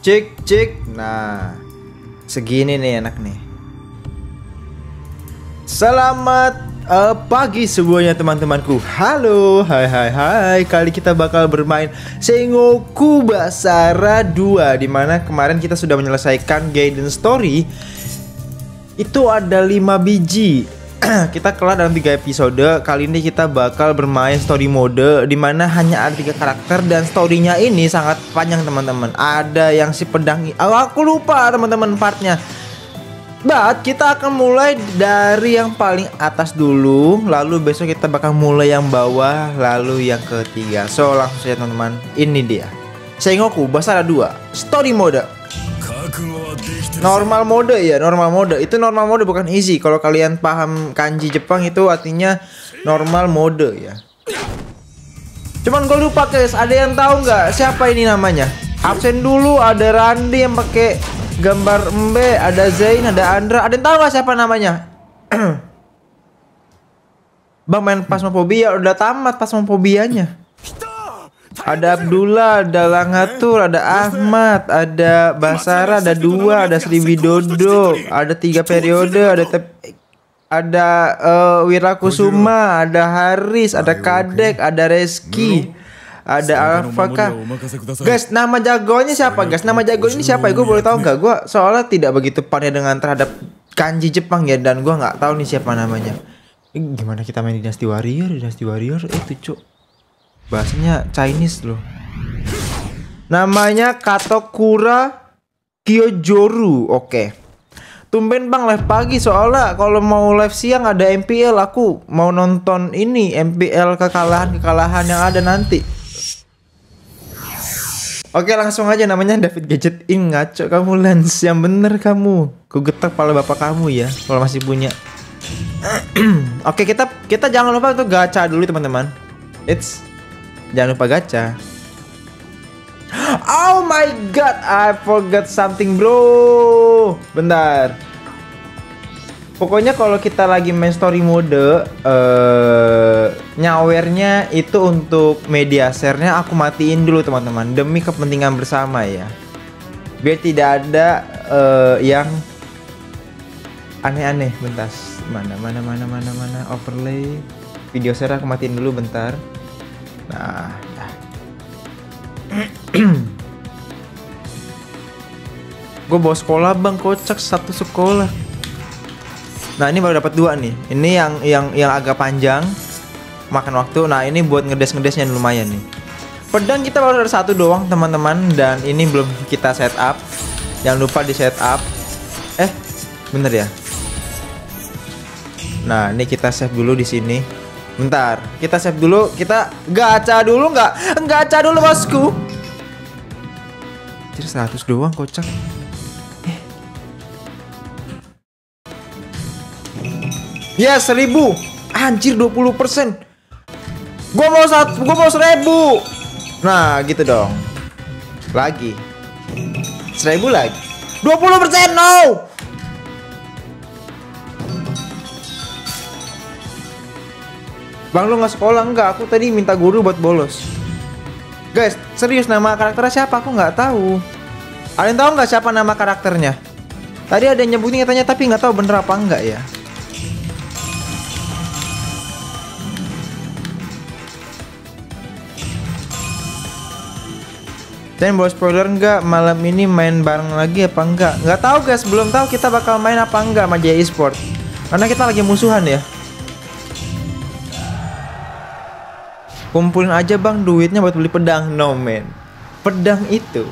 Cek cek. Nah, segini nih enak nih. Selamat uh, pagi semuanya teman-temanku. Halo, hai hai hai. Kali kita bakal bermain Sengoku Basara 2 di mana kemarin kita sudah menyelesaikan Gaiden Story. Itu ada 5 biji kita kelar dalam tiga episode. Kali ini kita bakal bermain story mode di mana hanya ada tiga karakter dan storynya ini sangat panjang teman-teman. Ada yang si pedang, oh, aku lupa teman-teman partnya. But kita akan mulai dari yang paling atas dulu, lalu besok kita bakal mulai yang bawah, lalu yang ketiga. So langsung saja teman-teman, ini dia. Sengoku Basara 2 Story Mode Normal mode ya, normal mode. Itu normal mode bukan easy. Kalau kalian paham kanji Jepang itu artinya normal mode ya. Cuman gue lupa guys, ada yang tahu nggak siapa ini namanya? Absen dulu ada Randy yang pakai gambar Mbe, ada Zain, ada Andra. Ada yang tahu nggak siapa namanya? Bang main pasmofobia udah tamat pasmofobianya. Ada Abdullah, ada Langatur, ada Ahmad, ada Basara, ada dua, ada Sri Widodo, ada tiga periode, ada tep ada uh, Wirakusuma, ada Haris, ada Kadek, ada Reski, ada Alfaka. Guys, nama jagonya siapa, guys? Nama jago ini siapa? Ya? Gue boleh tahu nggak? Gue soalnya tidak begitu pandai dengan terhadap kanji Jepang ya, dan gue nggak tahu nih siapa namanya. Gimana kita main Dynasty Warrior? Dynasty Warrior itu cuk bahasanya Chinese loh. Namanya Katokura Kyojoru. Oke. Tumben bang live pagi. Soalnya kalau mau live siang ada MPL aku mau nonton ini MPL kekalahan-kekalahan yang ada nanti. Oke langsung aja. Namanya David Gadget. In ngaco kamu Lens. Yang bener kamu. Ku getar kepala bapak kamu ya kalau masih punya. Oke kita kita jangan lupa untuk gacha dulu teman-teman. It's Jangan lupa gacha. Oh my god, I forgot something bro. Bentar. Pokoknya kalau kita lagi main story mode, uh, nyawernya itu untuk media share-nya aku matiin dulu teman-teman demi kepentingan bersama ya. Biar tidak ada uh, yang aneh-aneh. Bentar, mana mana mana mana mana overlay video share aku matiin dulu bentar. Nah, ya. gue bawa sekolah bang kocak satu sekolah. Nah ini baru dapat dua nih. Ini yang yang yang agak panjang makan waktu. Nah ini buat ngedes ngedesnya lumayan nih. Pedang kita baru ada satu doang teman-teman dan ini belum kita setup. Jangan lupa di setup. Eh bener ya. Nah ini kita save dulu di sini. Bentar, kita save dulu. Kita gacha dulu nggak? Gacha dulu bosku. Jadi 100 doang kocak. Eh. Ya seribu Anjir 20% Gua mau satu, gua mau seribu Nah gitu dong Lagi Seribu lagi 20% no Bang lu nggak sekolah enggak? Aku tadi minta guru buat bolos. Guys, serius nama karakternya siapa? Aku nggak tahu. Ada tahu nggak siapa nama karakternya? Tadi ada yang nyebutin katanya tapi nggak tahu bener apa enggak ya. Dan boleh spoiler enggak malam ini main bareng lagi apa enggak? Nggak tahu guys, belum tahu kita bakal main apa enggak sama Jaya Esport. Karena kita lagi musuhan ya. Kumpulin aja bang duitnya buat beli pedang. No man. Pedang itu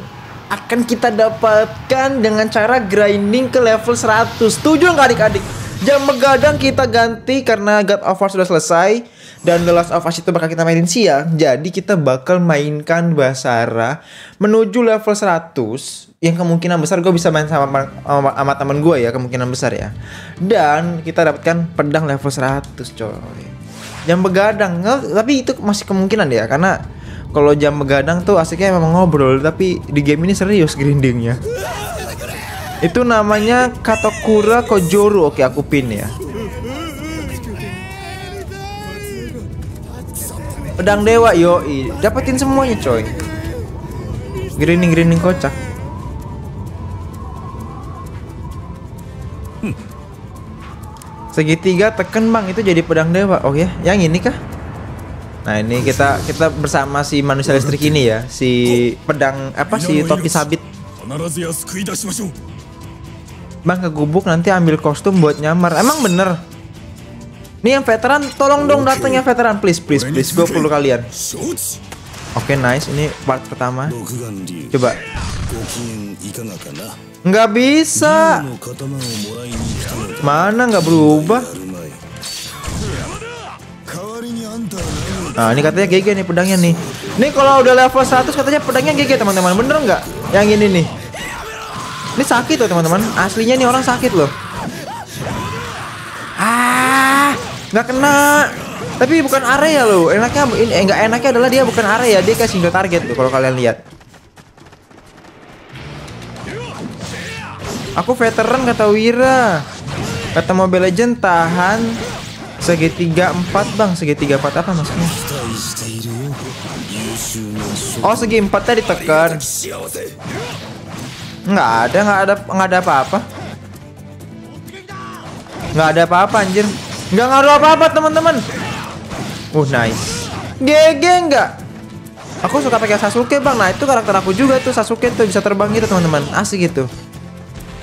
akan kita dapatkan dengan cara grinding ke level 100 setuju nggak adik-adik? Jam begadang kita ganti karena God of War sudah selesai dan The Last of Us itu bakal kita mainin siang. Jadi kita bakal mainkan Basara menuju level 100 yang kemungkinan besar gue bisa main sama sama, sama teman gue ya kemungkinan besar ya. Dan kita dapatkan pedang level 100 coy jam begadang. Tapi itu masih kemungkinan ya karena kalau jam begadang tuh asiknya memang ngobrol tapi di game ini serius grindingnya. Itu namanya Katokura Kojoru. Oke aku pin ya. Pedang dewa yoi. Dapetin semuanya coy. Grinding grinding kocak Segitiga tekan bang itu jadi pedang dewa. Oh ya, yang ini kah? Nah ini kita kita bersama si manusia listrik ini ya, si pedang apa si topi sabit. Bang ke gubuk nanti ambil kostum buat nyamar. Emang bener? Nih yang veteran, tolong dong datangnya veteran, please please please, gue perlu kalian. Oke okay, nice, ini part pertama. Coba. Nggak bisa. Mana nggak berubah? Nah ini katanya GG nih pedangnya nih. ini kalau udah level 100 katanya pedangnya GG teman-teman. Bener nggak? Yang ini nih. Ini sakit loh teman-teman. Aslinya nih orang sakit loh. Ah, nggak kena. Tapi bukan area loh. Enaknya eh, enaknya adalah dia bukan area, dia kayak single target tuh kalau kalian lihat. Aku veteran kata Wira. Kata Mobile Legend tahan. Segitiga 4 bang. Segitiga 4 apa maksudnya? Oh segi 4 nya ditekan. Enggak ada enggak ada enggak ada apa-apa. Nggak ada apa-apa anjir. Enggak ngaruh apa-apa teman-teman. Uh, nice. GG nggak? Aku suka pakai Sasuke, Bang. Nah, itu karakter aku juga tuh Sasuke tuh bisa terbang gitu, teman-teman. Asik gitu.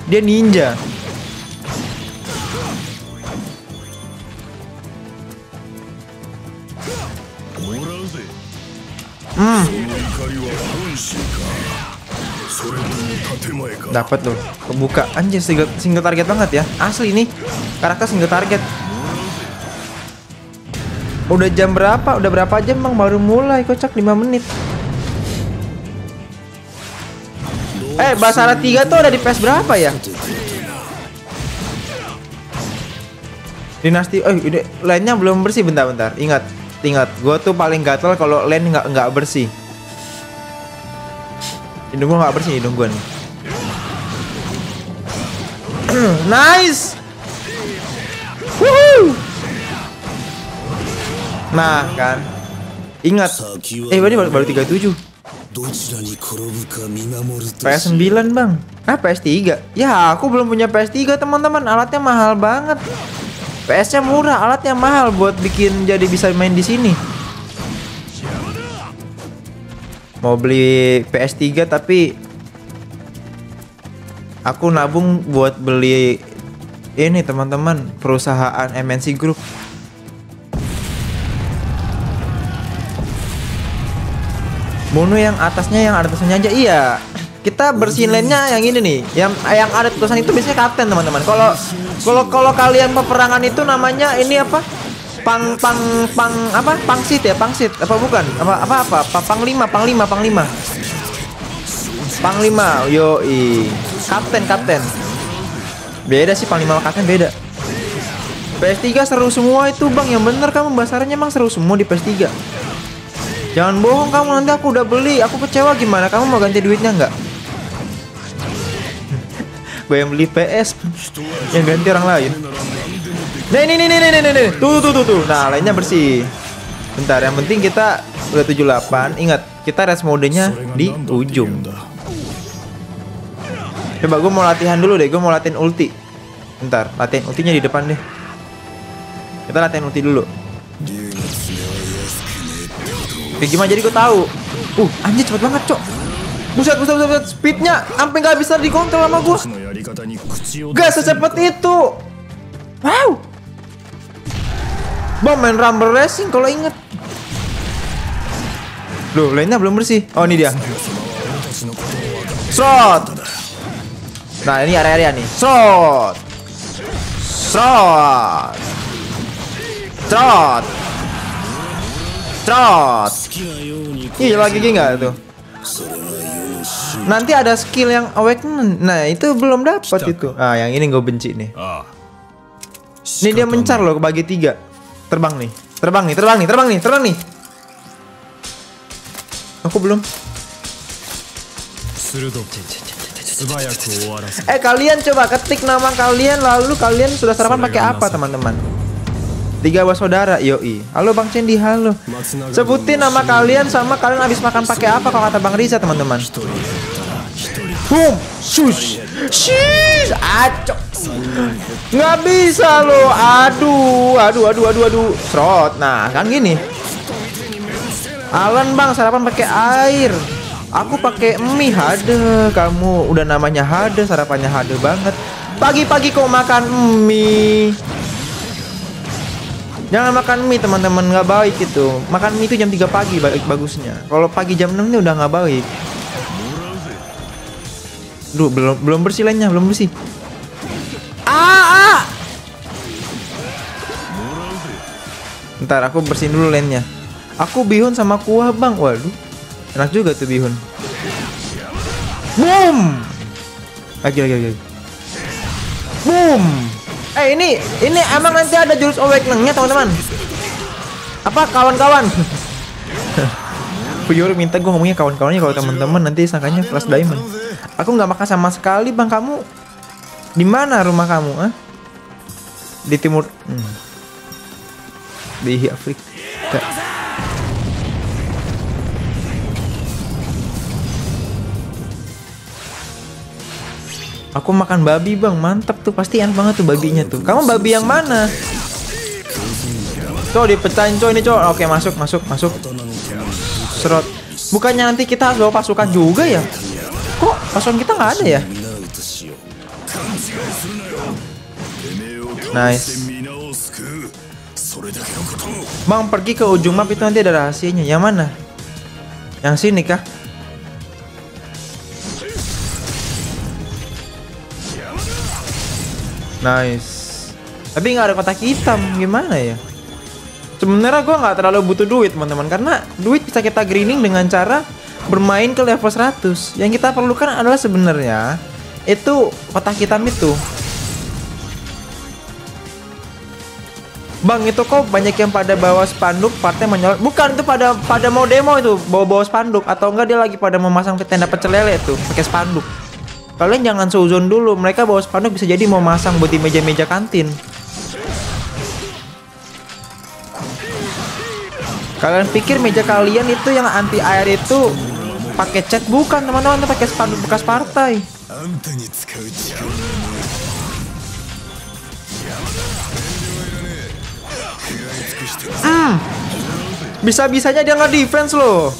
Dia ninja. Hmm. Dapat tuh, kebuka. Anjir single, single target banget ya. Asli ini karakter single target udah jam berapa? Udah berapa jam bang baru mulai kocak 5 menit. Eh Basara 3 tuh ada di PS berapa ya? Dinasti oh ini lane-nya belum bersih. Bentar-bentar ingat ingat. Gue tuh paling gatel kalau lane nggak nggak bersih. Hidung gue nggak bersih hidung gue nih. Nice Nah kan? Ingat. Eh berarti baru, baru 37 PS9 bang. Ah PS3 Ya aku belum punya PS3 teman-teman. Alatnya mahal banget. PS nya murah Alatnya mahal buat bikin jadi bisa main di sini. Mau beli PS3 tapi Aku nabung buat beli Ini teman-teman Perusahaan MNC Group. Bunuh yang atasnya yang ada tulisannya aja iya. Kita bersihin lane-nya yang ini nih yang yang ada tulisan itu biasanya kapten teman-teman. Kalau kalau kalau kalian peperangan itu namanya ini apa? Pang pang pang apa? Pangsit ya pangsit. Apa bukan? Apa apa apa? Pa- panglima panglima panglima. Panglima yo kapten kapten. Beda sih panglima sama kapten beda. PS3 seru semua itu bang. Yang bener kamu basarnya emang seru semua di PS3 Jangan bohong kamu nanti aku udah beli. Aku kecewa gimana? Kamu mau ganti duitnya nggak? Gue yang beli PS Yang ganti orang lain. Nah ini nih nih nih nih nih nih. Tuh tuh tuh tuh. Nah lainnya bersih. Bentar yang penting kita udah 78 Ingat kita rest modenya di ujung. Coba gue mau latihan dulu deh. Gue mau latihan ulti. Bentar latihan ultinya di depan deh. Kita latihan ulti dulu Oke, gimana jadi gue tahu uh anjir cepet banget cok buset buset buset, buset. speednya sampai nggak bisa dikontrol sama gue gak secepat itu wow bom main rumble racing kalau inget Loh, lainnya belum bersih. Oh, ini dia. Shot. Nah, ini area-area nih. Shot. Shot. Shot. Trot. Iya lagi gini nggak tuh? Nanti ada skill yang awakening. Nah itu belum dapat itu. Ah yang ini gue benci nih. Ini dia mencar loh bagi tiga. Terbang nih. Terbang nih. Terbang nih. Terbang nih. Terbang nih. Aku belum. Eh kalian coba ketik nama kalian lalu kalian sudah sarapan pakai apa teman-teman? Tiga bersaudara, yoi. Halo Bang Cendi, halo. Sebutin nama kalian sama kalian habis makan pakai apa kalau kata Bang Riza, teman-teman. Boom, sus. Sis, acok. Nggak bisa lo. Aduh, aduh, aduh, aduh, aduh. Serot. Nah, kan gini. Alan Bang sarapan pakai air. Aku pakai mie hade. Kamu udah namanya hade, sarapannya hade banget. Pagi-pagi kok makan mie. Jangan makan mie teman-teman nggak baik itu. Makan mie itu jam 3 pagi baik bagusnya. Kalau pagi jam 6 ini udah nggak baik. Duh, belum belum bersih lainnya, belum bersih. Ah, ah. Ntar aku bersihin dulu lainnya. Aku bihun sama kuah bang. Waduh, enak juga tuh bihun. Boom. Lagi lagi lagi. Boom. Eh ini ini emang nanti ada jurus awakening-nya teman-teman. Apa kawan-kawan? Puyur minta gue ngomongnya kawan-kawannya kalau teman-teman nanti sangkanya flash diamond. Aku nggak makan sama sekali bang kamu. Di mana rumah kamu? Ah? Di timur. Hmm. Di Afrika. Aku makan babi bang, mantap tuh pasti enak banget tuh babinya tuh. Kamu babi yang mana? Tuh dipecahin coy ini coy. Oke masuk masuk masuk. Serot. Bukannya nanti kita harus bawa pasukan juga ya? Kok pasukan kita nggak ada ya? Nice. Bang pergi ke ujung map itu nanti ada rahasianya. Yang mana? Yang sini kah? Nice. Tapi nggak ada kotak hitam, gimana ya? Sebenarnya gue nggak terlalu butuh duit teman-teman karena duit bisa kita greening dengan cara bermain ke level 100. Yang kita perlukan adalah sebenarnya itu kotak hitam itu. Bang itu kok banyak yang pada bawa spanduk partai menyolot Bukan itu pada pada mau demo itu bawa-bawa spanduk atau enggak dia lagi pada memasang tenda pecel lele tuh pakai spanduk. Kalian jangan seuzon dulu, mereka bawa spanduk bisa jadi mau masang buat di meja-meja kantin. Kalian pikir meja kalian itu yang anti air itu pakai cat bukan teman-teman, pakai spanduk bekas partai. Hmm. Bisa-bisanya dia nggak defense loh.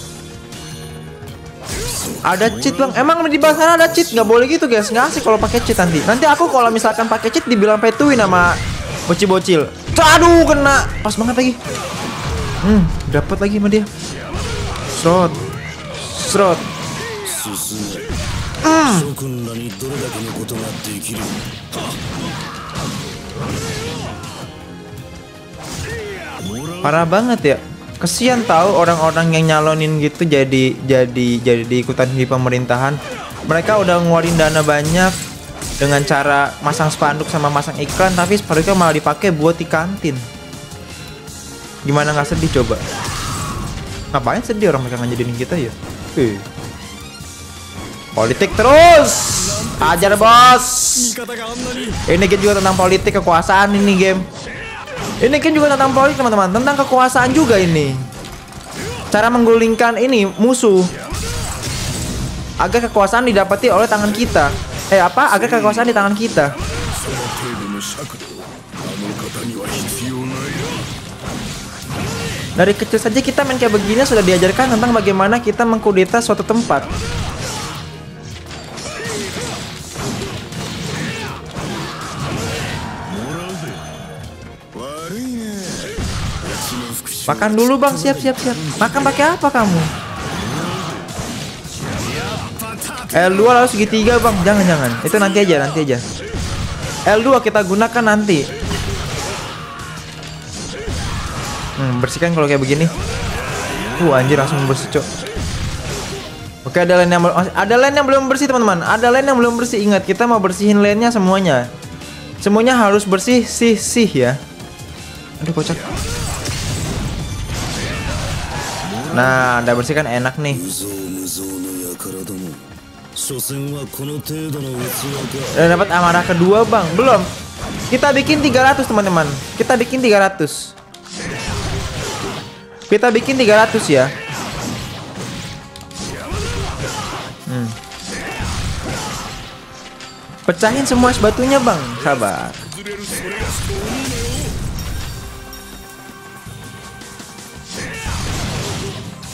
Ada cheat bang. Emang di bawah sana ada cheat? Nggak boleh gitu guys. Nggak asik kalau pakai cheat nanti. Nanti aku kalau misalkan pakai cheat dibilang petuin sama bocil-bocil. Aduh kena. Pas banget lagi. Hmm, dapat lagi sama dia. Srot. Srot. Hmm. Parah banget ya. Kesian tahu orang-orang yang nyalonin gitu jadi jadi jadi ikutan di pemerintahan. Mereka udah ngeluarin dana banyak dengan cara masang spanduk sama masang iklan tapi spanduknya malah dipakai buat di kantin. Gimana nggak sedih coba? Ngapain sedih orang mereka ngejadiin kita ya? Eh. Politik terus. Ajar bos. Ini game juga tentang politik kekuasaan ini game. Ini kan juga tentang politik teman-teman, tentang kekuasaan juga ini. Cara menggulingkan ini musuh agar kekuasaan didapati oleh tangan kita. Eh apa? Agar kekuasaan di tangan kita. Dari kecil saja kita main kayak begini sudah diajarkan tentang bagaimana kita mengkudeta suatu tempat. Makan dulu bang, siap siap siap. Makan pakai apa kamu? L2 lalu segitiga bang, jangan jangan. Itu nanti aja, nanti aja. L2 kita gunakan nanti. Hmm, bersihkan kalau kayak begini. Uh, anjir langsung bersih, cok. Oke, ada lane yang ada lane yang belum bersih, teman-teman. Ada lane yang belum bersih. Ingat, kita mau bersihin lane-nya semuanya. Semuanya harus bersih sih sih ya. Aduh, kocak. Nah, udah bersih kan enak nih. Udah dapat amarah kedua, Bang. Belum. Kita bikin 300, teman-teman. Kita bikin 300. Kita bikin 300 ya. Hmm. Pecahin semua es batunya bang Sabar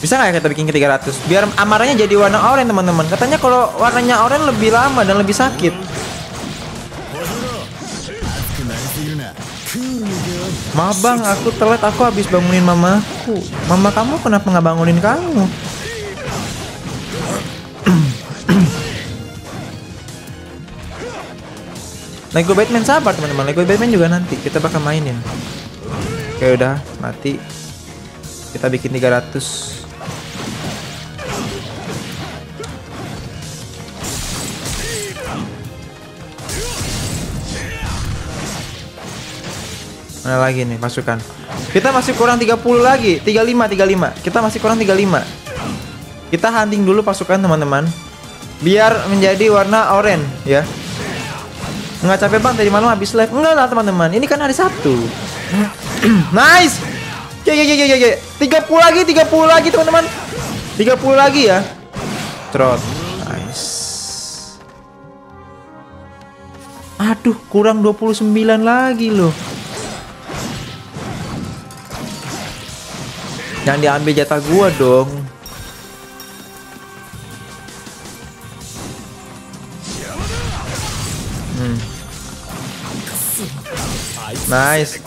Bisa nggak kita bikin ke 300 Biar amaranya jadi warna oranye teman-teman Katanya kalau warnanya oranye lebih lama dan lebih sakit Maaf bang, aku telat. Aku habis bangunin mamaku. Mama kamu kenapa nggak bangunin kamu? Lego Batman sabar teman-teman. Lego Batman juga nanti kita bakal mainin. Oke udah mati. Kita bikin 300. Mana lagi nih pasukan? Kita masih kurang 30 lagi. 35 35. Kita masih kurang 35. Kita hunting dulu pasukan teman-teman. Biar menjadi warna oranye ya. Nggak capek bang tadi malam habis live Enggak lah teman-teman Ini kan hari Sabtu Nice Ya ya ya ya ya 30 lagi 30 lagi teman-teman 30 lagi ya Trot Nice Aduh kurang 29 lagi loh Jangan diambil jatah gua dong Hmm. Nice.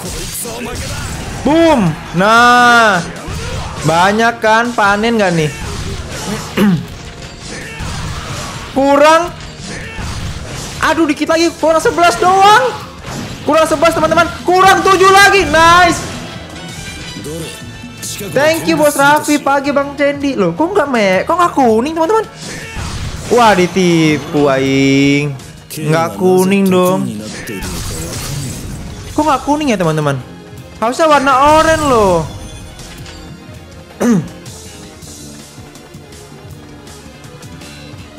Boom. Nah. Banyak kan panen gak nih? Kurang. Aduh dikit lagi kurang 11 doang. Kurang 11 teman-teman. Kurang 7 lagi. Nice. Thank you bos Raffi. Pagi Bang Cendi. Loh kok nggak me Kok nggak kuning teman-teman? Wah ditipu aing. Nggak kuning dong. Kok nggak kuning ya teman-teman? Harusnya warna oranye loh.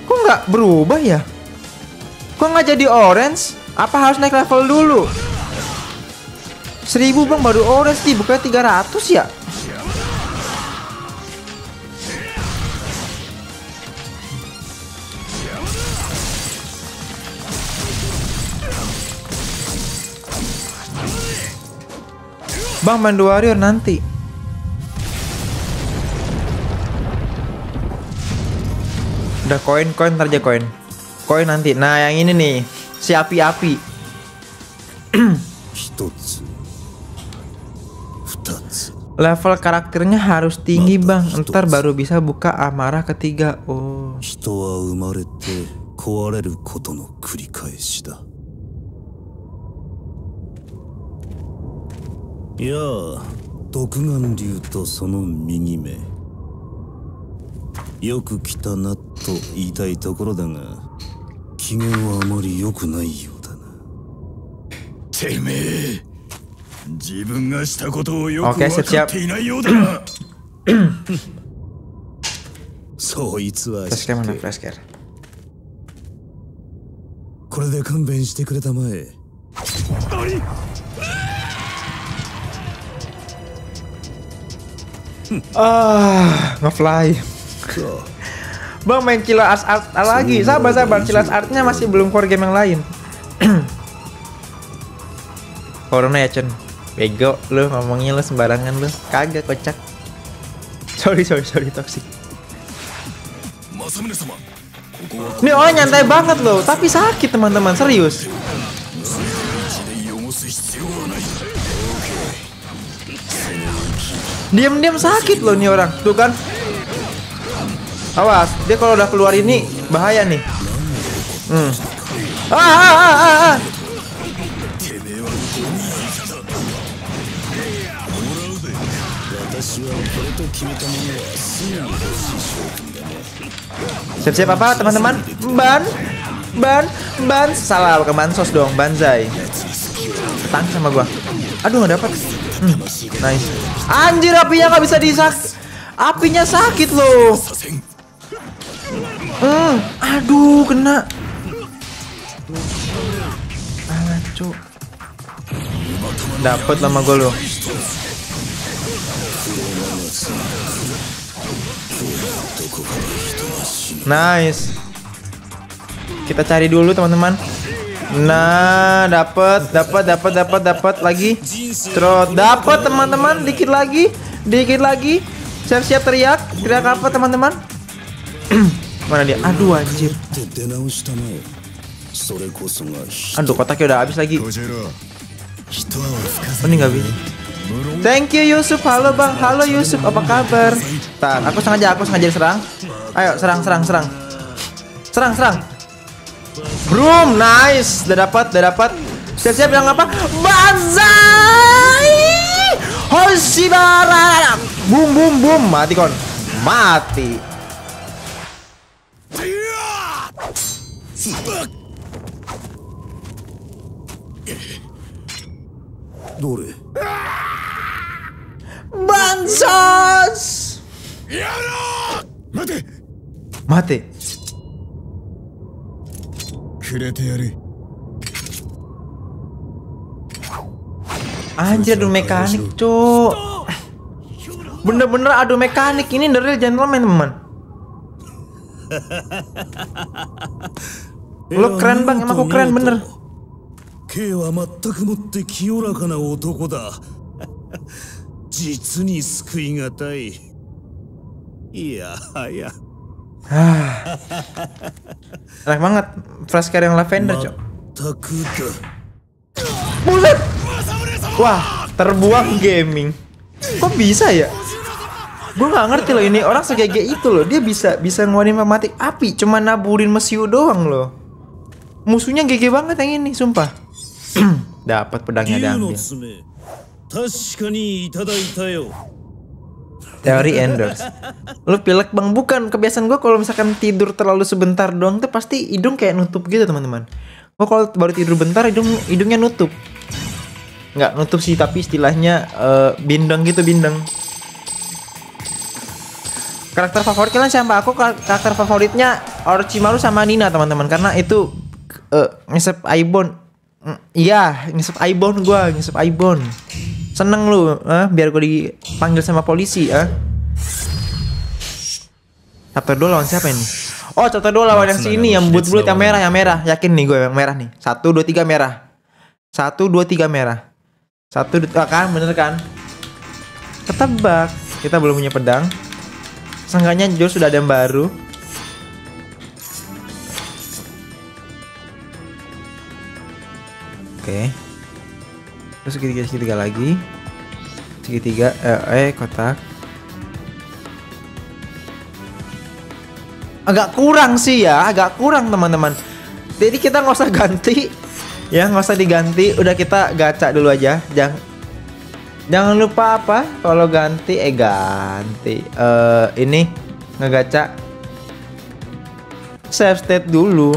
Kok nggak berubah ya? Kok nggak jadi orange Apa harus naik level dulu? 1000 bang baru orange sih bukannya 300 ya Bang main dua warrior nanti Udah koin koin ntar aja koin Koin nanti Nah yang ini nih Si api-api 一つ二つ Level karakternya harus tinggi bang Ntar baru bisa buka amarah ketiga Oh 人は生まれて壊れることの繰り返しだ いやあ独眼竜とその右目。よく来たなと言いたいところだが機嫌はあまり良くないようだな。てめえ自分がしたことをよく分.かっていないようだな。そいつはこれで勘弁してくれたまえ ah, ngefly. Bang main Killer Art, art lagi. Sabar-sabar, Killer Artnya masih belum core game yang lain. Corona ya, Chen. Bego lu ngomongnya lu sembarangan lu. Kagak kocak. Sorry, sorry, sorry toxic. Ini orang oh, nyantai banget loh, tapi sakit teman-teman, serius. Diam-diam sakit loh nih orang. Tuh kan. Awas, dia kalau udah keluar ini bahaya nih. Hmm. Ah, ah, ah, ah, ah. Siap-siap apa teman-teman? Ban, ban, ban. Salah bukan bansos dong, banzai. Tang sama gua. Aduh nggak dapat. Nice Anjir apinya gak bisa disak Apinya sakit loh Hmm, aduh kena. Cuk. Dapat lama gue lo. Nice. Kita cari dulu teman-teman. Nah, dapat, dapat, dapat, dapat, dapat lagi. Trot, dapat teman-teman, dikit lagi, dikit lagi. Siap-siap teriak, teriak apa teman-teman? Mana dia? Aduh anjir. Aduh, kotaknya udah habis lagi. Oh, ini gak bisa. Thank you Yusuf. Halo Bang. Halo Yusuf. Apa kabar? Tak, aku sengaja aku sengaja serang. Ayo serang serang serang. Serang serang. Broom, nice. Udah dapat, udah dapat. Siap-siap bilang apa? Banzai! Hoshibara! Boom, boom, boom. Mati, kon. Mati. Dore. Bansos! Mate! Mate! くれてやる Anjir adu mekanik cuk Bener-bener adu mekanik Ini the real gentleman teman Lo keren bang Emang aku keren bener K は全くもって清らかな男だ実に救いがたいいやはや Ah. Enak banget fresh care yang lavender, Cok. Buset. Wah, terbuang gaming. Kok bisa ya? Gue nggak ngerti loh ini orang segege itu loh. Dia bisa bisa ngeluarin pematik api cuma naburin mesiu doang loh. Musuhnya gege banget yang ini, sumpah. Dapat pedangnya diambil. Teori endorse. Lu pilek bang bukan kebiasaan gue kalau misalkan tidur terlalu sebentar doang tuh pasti hidung kayak nutup gitu teman-teman. Gue kalau baru tidur bentar hidung hidungnya nutup. Nggak nutup sih tapi istilahnya eh, bindeng gitu bindeng. Karakter favorit kalian siapa? Aku kar- karakter favoritnya Orochimaru sama Nina teman-teman karena itu eh, ngisep Aibon. Mm, Iya, ngisep Aibon gua, ngisep Aibon. Seneng lu, eh, biar gue dipanggil sama polisi, ah. Chapter 2 lawan siapa ini? Oh, chapter 2 lawan yang sini, yang bulat-bulat, yang merah, yang merah. Yakin nih gue yang merah nih. Satu, dua, tiga merah. Satu, dua, tiga merah. Satu, dua, ah, kan, bener kan? Ketebak. Kita belum punya pedang. Seenggaknya Joe sudah ada yang baru. Oke. Terus segitiga segitiga lagi. Segitiga eh, eh kotak. Agak kurang sih ya, agak kurang teman-teman. Jadi kita nggak usah ganti, ya nggak usah diganti. Udah kita gacha dulu aja. Jangan jangan lupa apa? Kalau ganti eh ganti. Eh ini ngegaca save state dulu.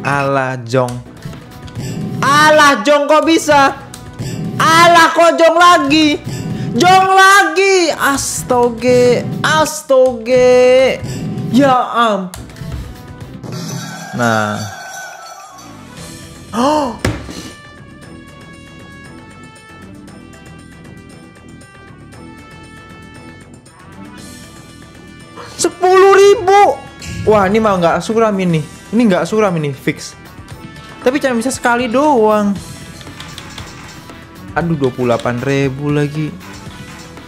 Alah jong. Alah Jong kok bisa? Alah kok Jong lagi? Jong lagi. Astoge, astoge. Ya am. Nah. Oh. Sepuluh ribu. Wah ini mah nggak suram ini. Ini nggak suram ini fix. Tapi cuma bisa sekali doang. Aduh 28 ribu lagi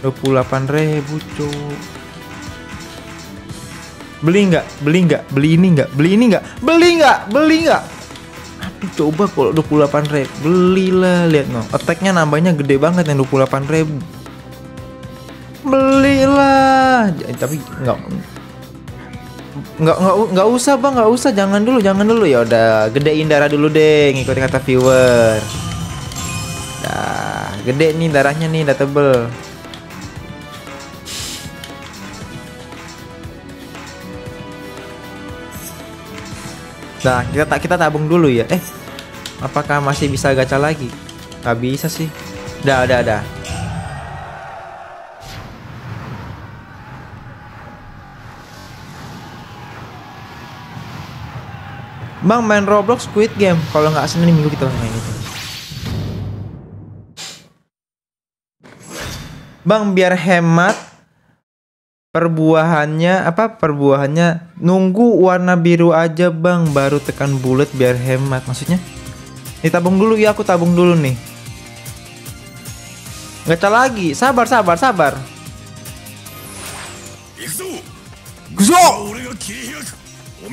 28 ribu cuk Beli nggak? Beli nggak? Beli ini nggak? Beli ini nggak? Beli nggak? Beli nggak? Aduh coba kalau 28 ribu Belilah lihat no Attacknya nambahnya gede banget yang 28 ribu Belilah J- Tapi nggak nggak nggak nggak usah bang nggak usah. Jangan dulu jangan dulu. Ya udah gedein darah dulu deh ngikutin kata viewer. Dah gede nih darahnya nih udah tebel. Nah kita tak kita tabung dulu ya. Eh apakah masih bisa gacha lagi? Nggak bisa sih. Dah dah dah Bang main Roblox Squid Game. Kalau nggak Senin minggu kita main itu. Bang biar hemat perbuahannya apa perbuahannya nunggu warna biru aja bang baru tekan bulat biar hemat. Maksudnya? Ditabung dulu. Ya aku tabung dulu nih. Ngaca lagi. Sabar sabar sabar. Gzo!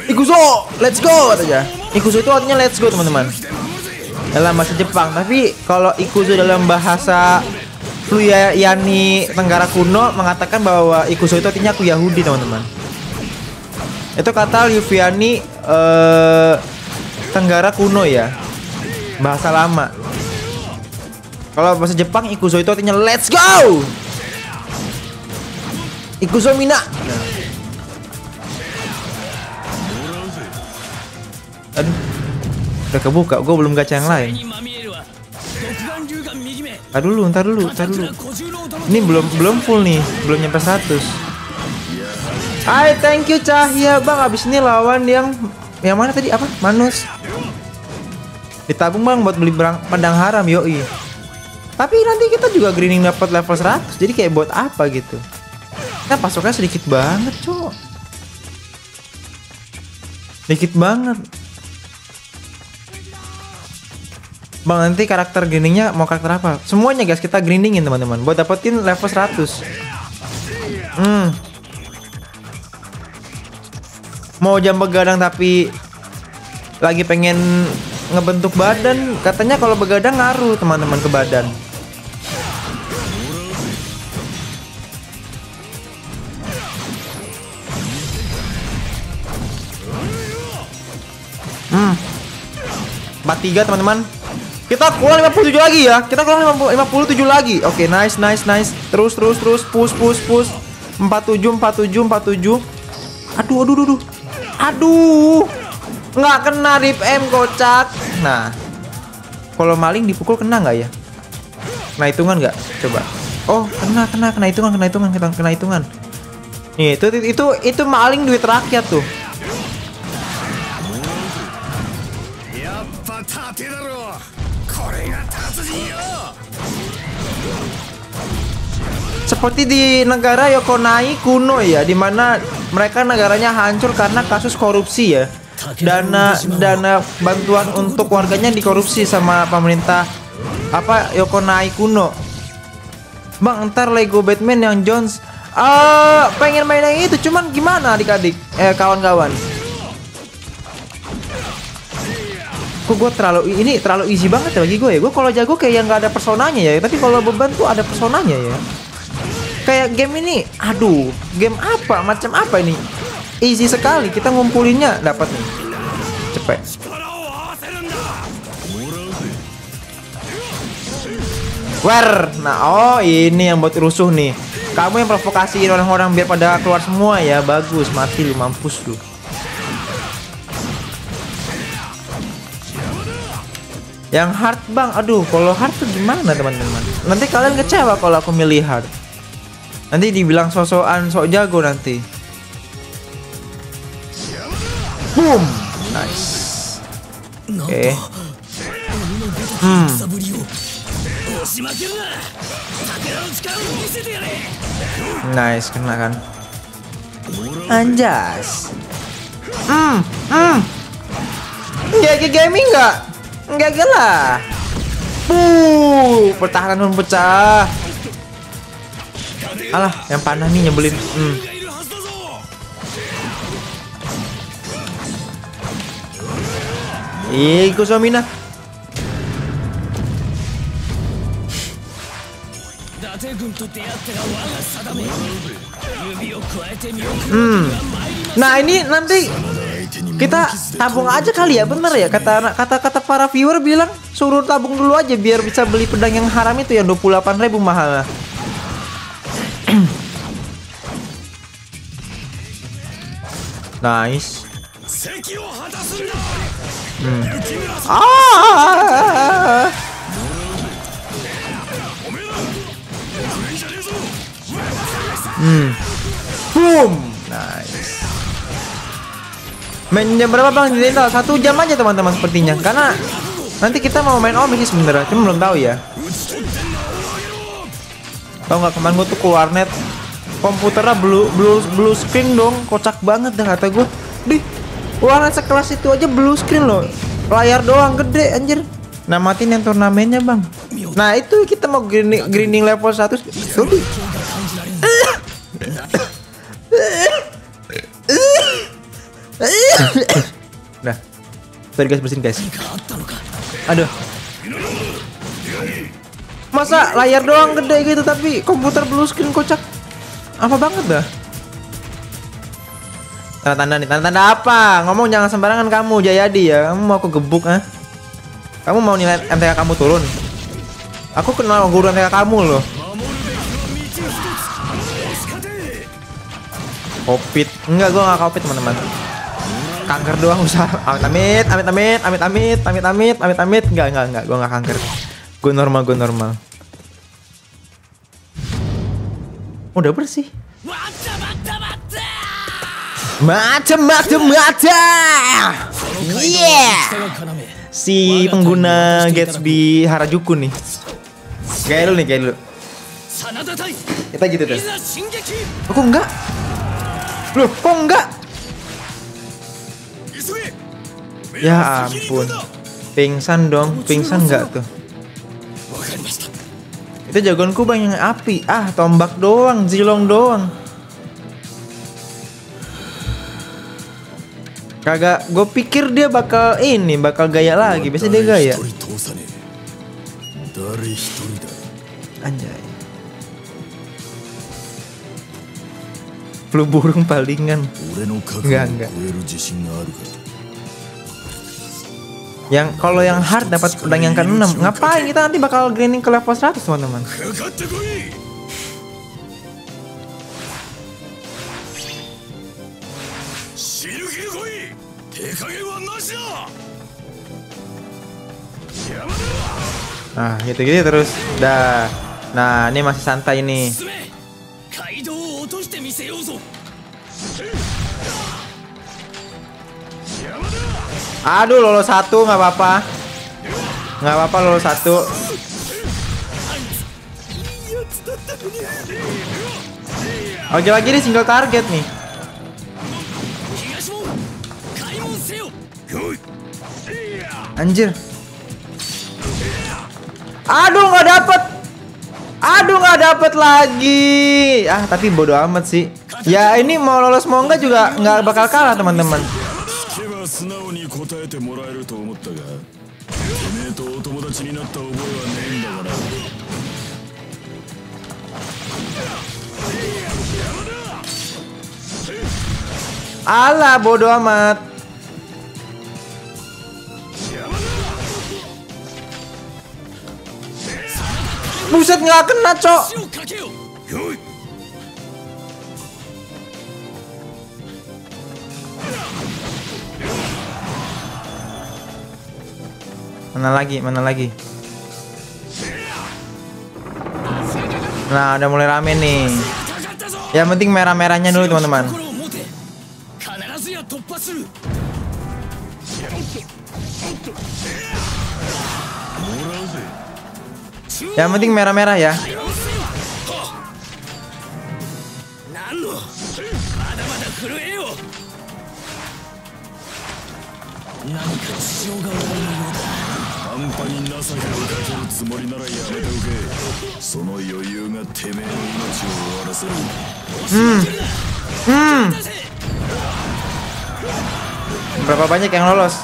Ikuzo, let's go katanya. Ikuzo itu artinya let's go teman-teman. Dalam bahasa Jepang, tapi kalau Ikuzo dalam bahasa Fluyani Tenggara kuno mengatakan bahwa Ikuzo itu artinya aku Yahudi teman-teman. Itu kata Liviani uh, eh, Tenggara kuno ya, bahasa lama. Kalau bahasa Jepang Ikuzo itu artinya let's go. Ikuzo mina. Aduh. Udah kebuka, gue belum gacha yang lain. Ntar dulu, ntar dulu, ntar dulu. Ini belum belum full nih, belum nyampe 100. Hai, thank you Cahya, Bang. Abis ini lawan yang yang mana tadi? Apa? Manus. Ditabung Bang buat beli berang, pedang haram, yoi. Tapi nanti kita juga greening dapat level 100. Jadi kayak buat apa gitu. Kita pasukannya sedikit banget, cok. Dikit banget. Bang nanti karakter grindingnya mau karakter apa? Semuanya guys kita grindingin teman-teman buat dapetin level 100. Hmm. Mau jam begadang tapi lagi pengen ngebentuk badan katanya kalau begadang ngaruh teman-teman ke badan. Hmm. 43 teman-teman. Kita kurang 57 lagi ya. Kita kurang 50 57 lagi. Oke, nice nice nice. Terus terus terus push push push. 47 47 47. Aduh aduh aduh. Aduh. Aduh. Nggak kena rip M kocak. Nah. Kalau maling dipukul kena nggak ya? Kena hitungan nggak? Coba. Oh, kena kena kena hitungan kena hitungan kena, kena hitungan. Nih, itu itu itu maling duit rakyat tuh. Seperti di negara Yokonai kuno ya, di mana mereka negaranya hancur karena kasus korupsi ya. Dana dana bantuan untuk warganya dikorupsi sama pemerintah apa Yokonai kuno. Bang, ntar Lego Batman yang Jones ah pengen main yang itu, cuman gimana adik-adik eh kawan-kawan? Kok gue terlalu ini terlalu easy banget ya bagi gue ya. Gue kalau jago kayak yang nggak ada personanya ya, tapi kalau beban tuh ada personanya ya kayak game ini aduh game apa macam apa ini easy sekali kita ngumpulinnya dapat nih cepet war nah oh ini yang buat rusuh nih. Kamu yang provokasi orang-orang biar pada keluar semua ya. Bagus, mati lu mampus lu. Yang hard bang, aduh kalau hard tuh gimana teman-teman? Nanti kalian kecewa kalau aku milih hard. Nanti dibilang sosokan sok jago nanti. Boom. Nice. Oke. Okay. Hmm. Nice kena kan. Anjas. Hmm, hmm. Gak ke gaming nggak? Nggak gila. Buh, pertahanan pun pecah. Alah, yang panah nih nyebelin. Hmm. Ih, Kusomina. Hmm. Nah, ini nanti kita tabung aja kali ya, bener ya kata kata kata para viewer bilang suruh tabung dulu aja biar bisa beli pedang yang haram itu yang 28.000 mahal. nice. 席を果たすんだ Ah. Hmm. Boom. Nice. Main jam berapa bang di Dendal? Satu jam aja teman-teman sepertinya Karena nanti kita mau main Omi sih sebenarnya Cuma belum tahu ya Tau nggak kemarin gue tuh ke warnet komputernya blue blue blue screen dong. Kocak banget dah kata gue dih warna sekelas itu aja blue screen loh. Layar doang gede anjir. Nah matiin yang turnamennya bang. Nah itu kita mau grinding grinding level 1 Sorry. nah sorry guys bersin guys. Aduh. Masa layar doang gede gitu tapi komputer blue screen kocak? Apa banget dah? Tanda-tanda nih, tanda-tanda apa? Ngomong jangan sembarangan kamu, Jayadi ya. Kamu mau aku gebuk ah? Kamu mau nilai MTK kamu turun? Aku kenal guru MTK kamu loh. Covid. Enggak, gua nggak covid teman-teman. Kanker doang usaha. Amit amit, amit amit, amit amit, amit amit, amit amit. Enggak, enggak, enggak. Gua nggak kanker. Gue normal, gue normal. udah bersih. Macam macam macam. Yeah. Si pengguna Gatsby Harajuku nih. Kayak lu nih, kayak lu. Kita gitu deh. Oh, kok enggak? Loh, kok enggak? Ya ampun. Pingsan dong, pingsan enggak tuh? Itu jagoanku banyak api. Ah, tombak doang, zilong doang. Kagak, gue pikir dia bakal ini, bakal gaya lagi. Biasanya dia gaya. Anjay. Flu burung palingan. Enggak, enggak yang kalau yang hard dapat pedang yang ke-6 ngapain kita nanti bakal grinding ke level 100 teman-teman Nah, gitu-gitu terus. Dah. Nah, ini masih santai nih. Aduh lolos satu nggak apa-apa. Nggak apa-apa lolos satu. Oke lagi nih single target nih. Anjir. Aduh nggak dapet. Aduh nggak dapet lagi. Ah tapi bodoh amat sih. Ya ini mau lolos mau nggak juga nggak bakal kalah teman-teman. 素直に答えてもらえると思ったがてめえとお友達になった覚えはねえんだから Alah bodo amat. Buset nggak kena cok. Mana lagi? Mana lagi? Nah, udah mulai rame nih. Yang penting merah-merahnya dulu, teman-teman. Yang penting merah-merah ya. Sonic yang lolos.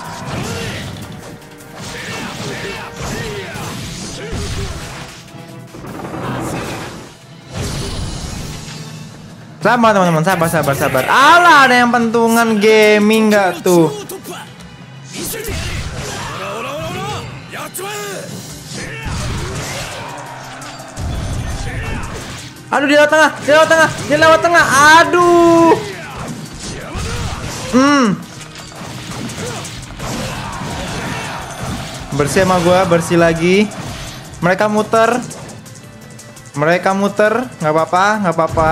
Sabar teman-teman, sabar, sabar, sabar. Alah, ada yang pentungan gaming nggak tuh? Aduh, di lewat tengah, di lewat tengah, di lewat tengah. Aduh. Hmm. Bersih sama gua, bersih lagi. Mereka muter. Mereka muter, nggak apa-apa, nggak apa-apa.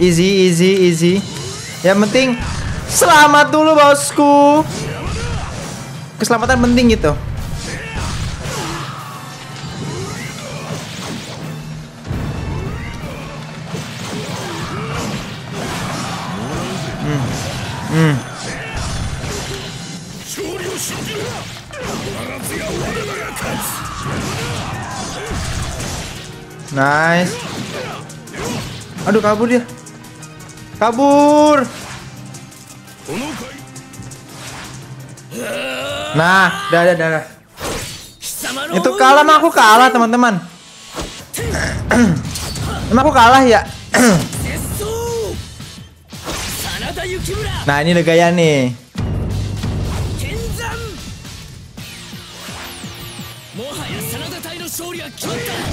Easy, easy, easy. Yang penting selamat dulu bosku. Keselamatan penting gitu. Nice. Aduh kabur dia. Kabur. Nah, dah dah dah. Itu kalah mah aku kalah, teman-teman. Emang aku kalah ya? nah, ini udah gaya nih.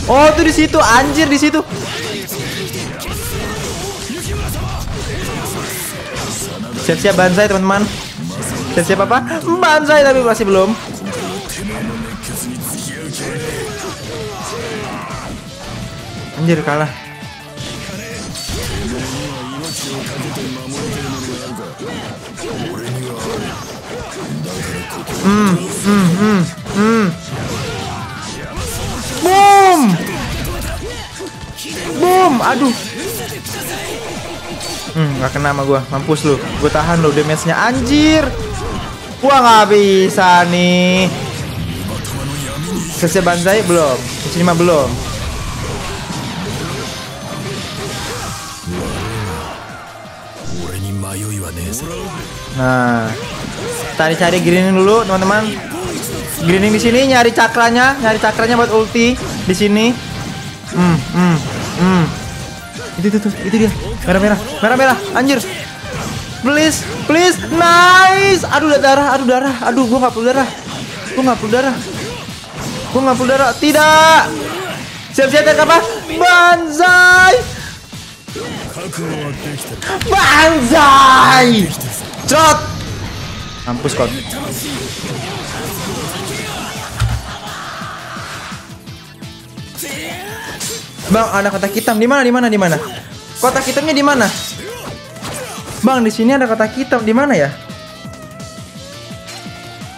Oh tuh di situ anjir di situ. Siap-siap banzai teman-teman. Siap-siap apa? Banzai tapi masih belum. Anjir kalah. Hmm, hmm, hmm, Aduh. Hmm, gak kena sama gua. Mampus lu. Gua tahan lu damage-nya anjir. Gua nggak bisa nih. Selesai banzai belum? Sini belum. Nah, cari-cari greening dulu teman-teman. Greening di sini nyari cakranya, nyari cakranya buat ulti di sini. Hmm, hmm, Itu itu tuh, itu dia. Merah merah, merah merah. Anjir. Please, please, nice. Aduh darah, aduh darah, aduh gua nggak perlu darah. Gua nggak perlu darah. Gua nggak perlu darah. Tidak. Siap-siap attack apa? Banzai. Banzai. Trot. Mampus kau. Bang, ada kotak hitam. Di mana? Di mana? Di mana? Kotak hitamnya di mana? Bang, di sini ada kotak hitam. Di mana ya?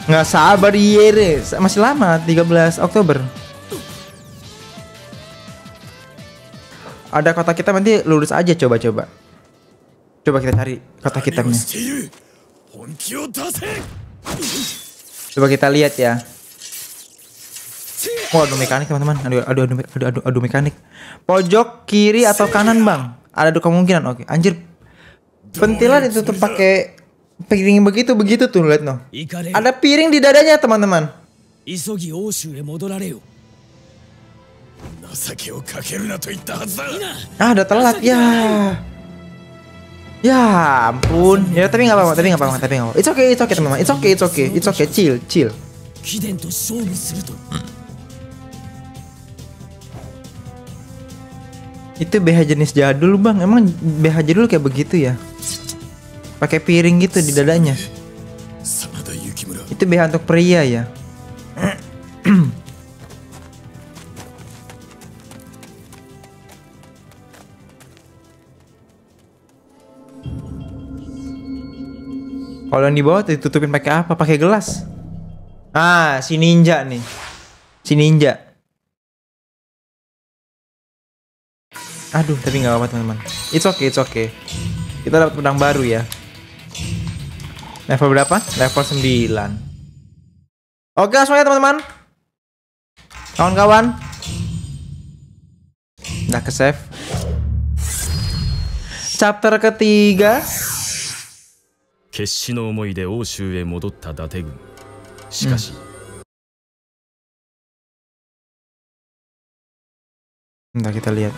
Nggak sabar Yere. Masih lama, 13 Oktober. Ada kotak hitam nanti lurus aja coba-coba. Coba kita cari kotak hitamnya. Coba kita lihat ya. Oh, adu mekanik teman-teman. Aduh, aduh, aduh, aduh, aduh, aduh, mekanik. Pojok kiri atau kanan bang? Ada dua kemungkinan. Oke, anjir. Pentilan itu pakai piring begitu begitu tuh lihat no. Ada piring di dadanya teman-teman. Ah, udah telat ya. Ya ampun. Ya tapi nggak apa-apa, tapi nggak apa-apa, tapi nggak apa-apa. It's okay, it's okay teman-teman. It's okay, it's okay, it's okay. Chill, chill. Itu BH jenis jadul bang, emang BH jadul kayak begitu ya? Pakai piring gitu di dadanya. Itu BH untuk pria ya? Kalau yang di bawah ditutupin pakai apa? Pakai gelas. Ah, si ninja nih. Si ninja. Aduh, tapi nggak apa-apa teman-teman. It's okay, it's okay. Kita dapat pedang baru ya. Level berapa? Level 9. Oke, langsung aja teman-teman. Kawan-kawan. Udah ke save. Chapter ketiga. 決死の思いで欧州へ戻った伊達軍しかし、 Bentar kita lihat.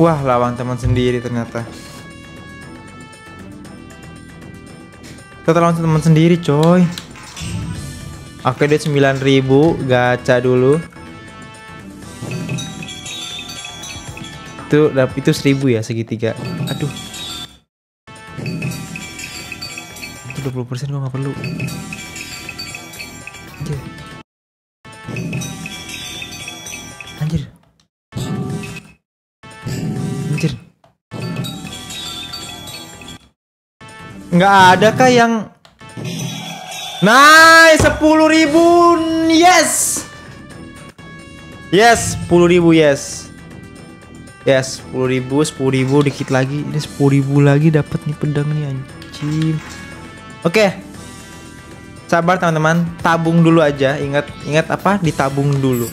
Wah, lawan teman sendiri ternyata. Kita lawan teman sendiri, coy. Oke, dia 9000 gacha dulu. Itu itu 1000 ya segitiga. Aduh. Itu 20% gua nggak perlu. Nggak ada kah yang Nice, 10.000 ribu Yes Yes, 10.000 ribu yes Yes, 10.000 ribu, 10.000 ribu dikit lagi Ini 10.000 ribu lagi dapat nih pedang nih anjing Oke Sabar teman-teman, tabung dulu aja. Ingat ingat apa? Ditabung dulu.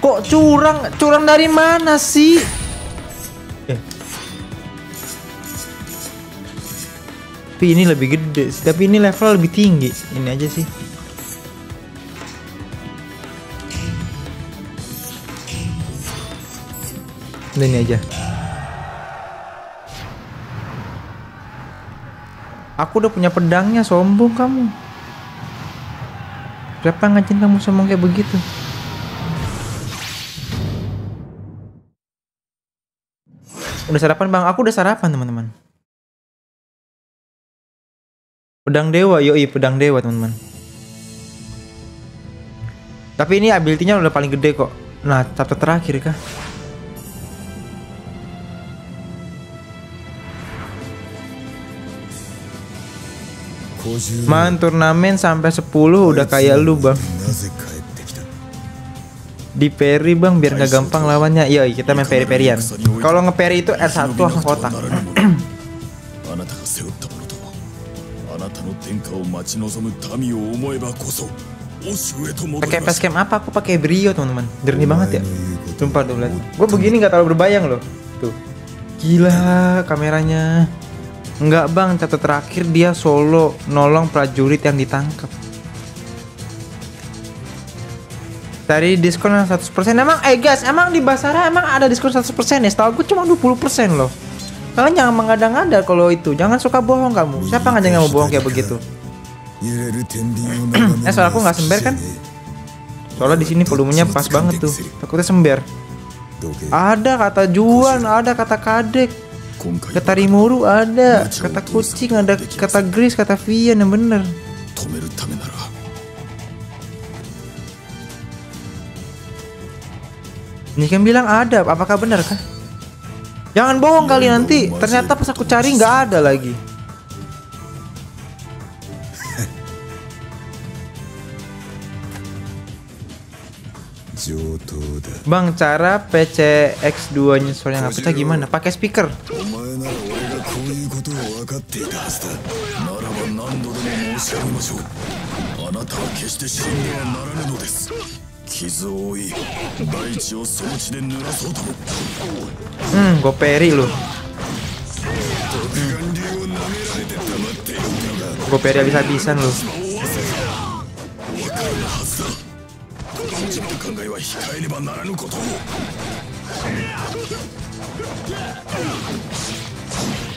Kok curang? Curang dari mana sih? Tapi ini lebih gede, sih. tapi ini level lebih tinggi. Ini aja sih. Udah ini aja. Aku udah punya pedangnya, sombong kamu. Siapa ngajin kamu sombong kayak begitu? Udah sarapan bang? Aku udah sarapan teman-teman. Pedang dewa, yoi pedang dewa teman-teman. Tapi ini ability-nya udah paling gede kok. Nah, chapter terakhir kah? Main turnamen sampai 10 udah kayak lu, Bang. Di peri bang biar nggak gampang lawannya. Yoi, kita main peri-perian. Kalau ngeperi itu R1 langsung kotak. 待ち望む民を思えばこそ欧州へと戻 Pakai ります facecam apa? Aku pakai Brio teman-teman Jernih banget ya Sumpah tuh lihat Gue begini nggak terlalu berbayang loh Tuh Gila kameranya Enggak bang, catat terakhir dia solo nolong prajurit yang ditangkap. Tadi diskon yang 100% Emang eh guys, emang di Basara emang ada diskon 100% ya? Setahu gue cuma 20% loh. Kalian jangan mengada-ngada kalau itu. Jangan suka bohong kamu. Siapa ngajak kamu bohong kayak begitu? eh suara aku nggak sember kan? Soalnya di sini volumenya pas banget tuh. Takutnya sember. Ada kata Juan, ada kata Kadek. Kata Rimuru ada, kata kucing ada, kata Gris, kata Vian yang bener. Ini kan bilang ada, apakah benar kah? Jangan bohong kali nanti. Ternyata pas aku cari nggak ada lagi. Bang, cara PCX2 yang ngapain? gimana? Pakai speaker. Hmm, gue peri lu. Gue peri habis-habisan lu. 分かるはずだこのじみた考えは控えねばならぬことを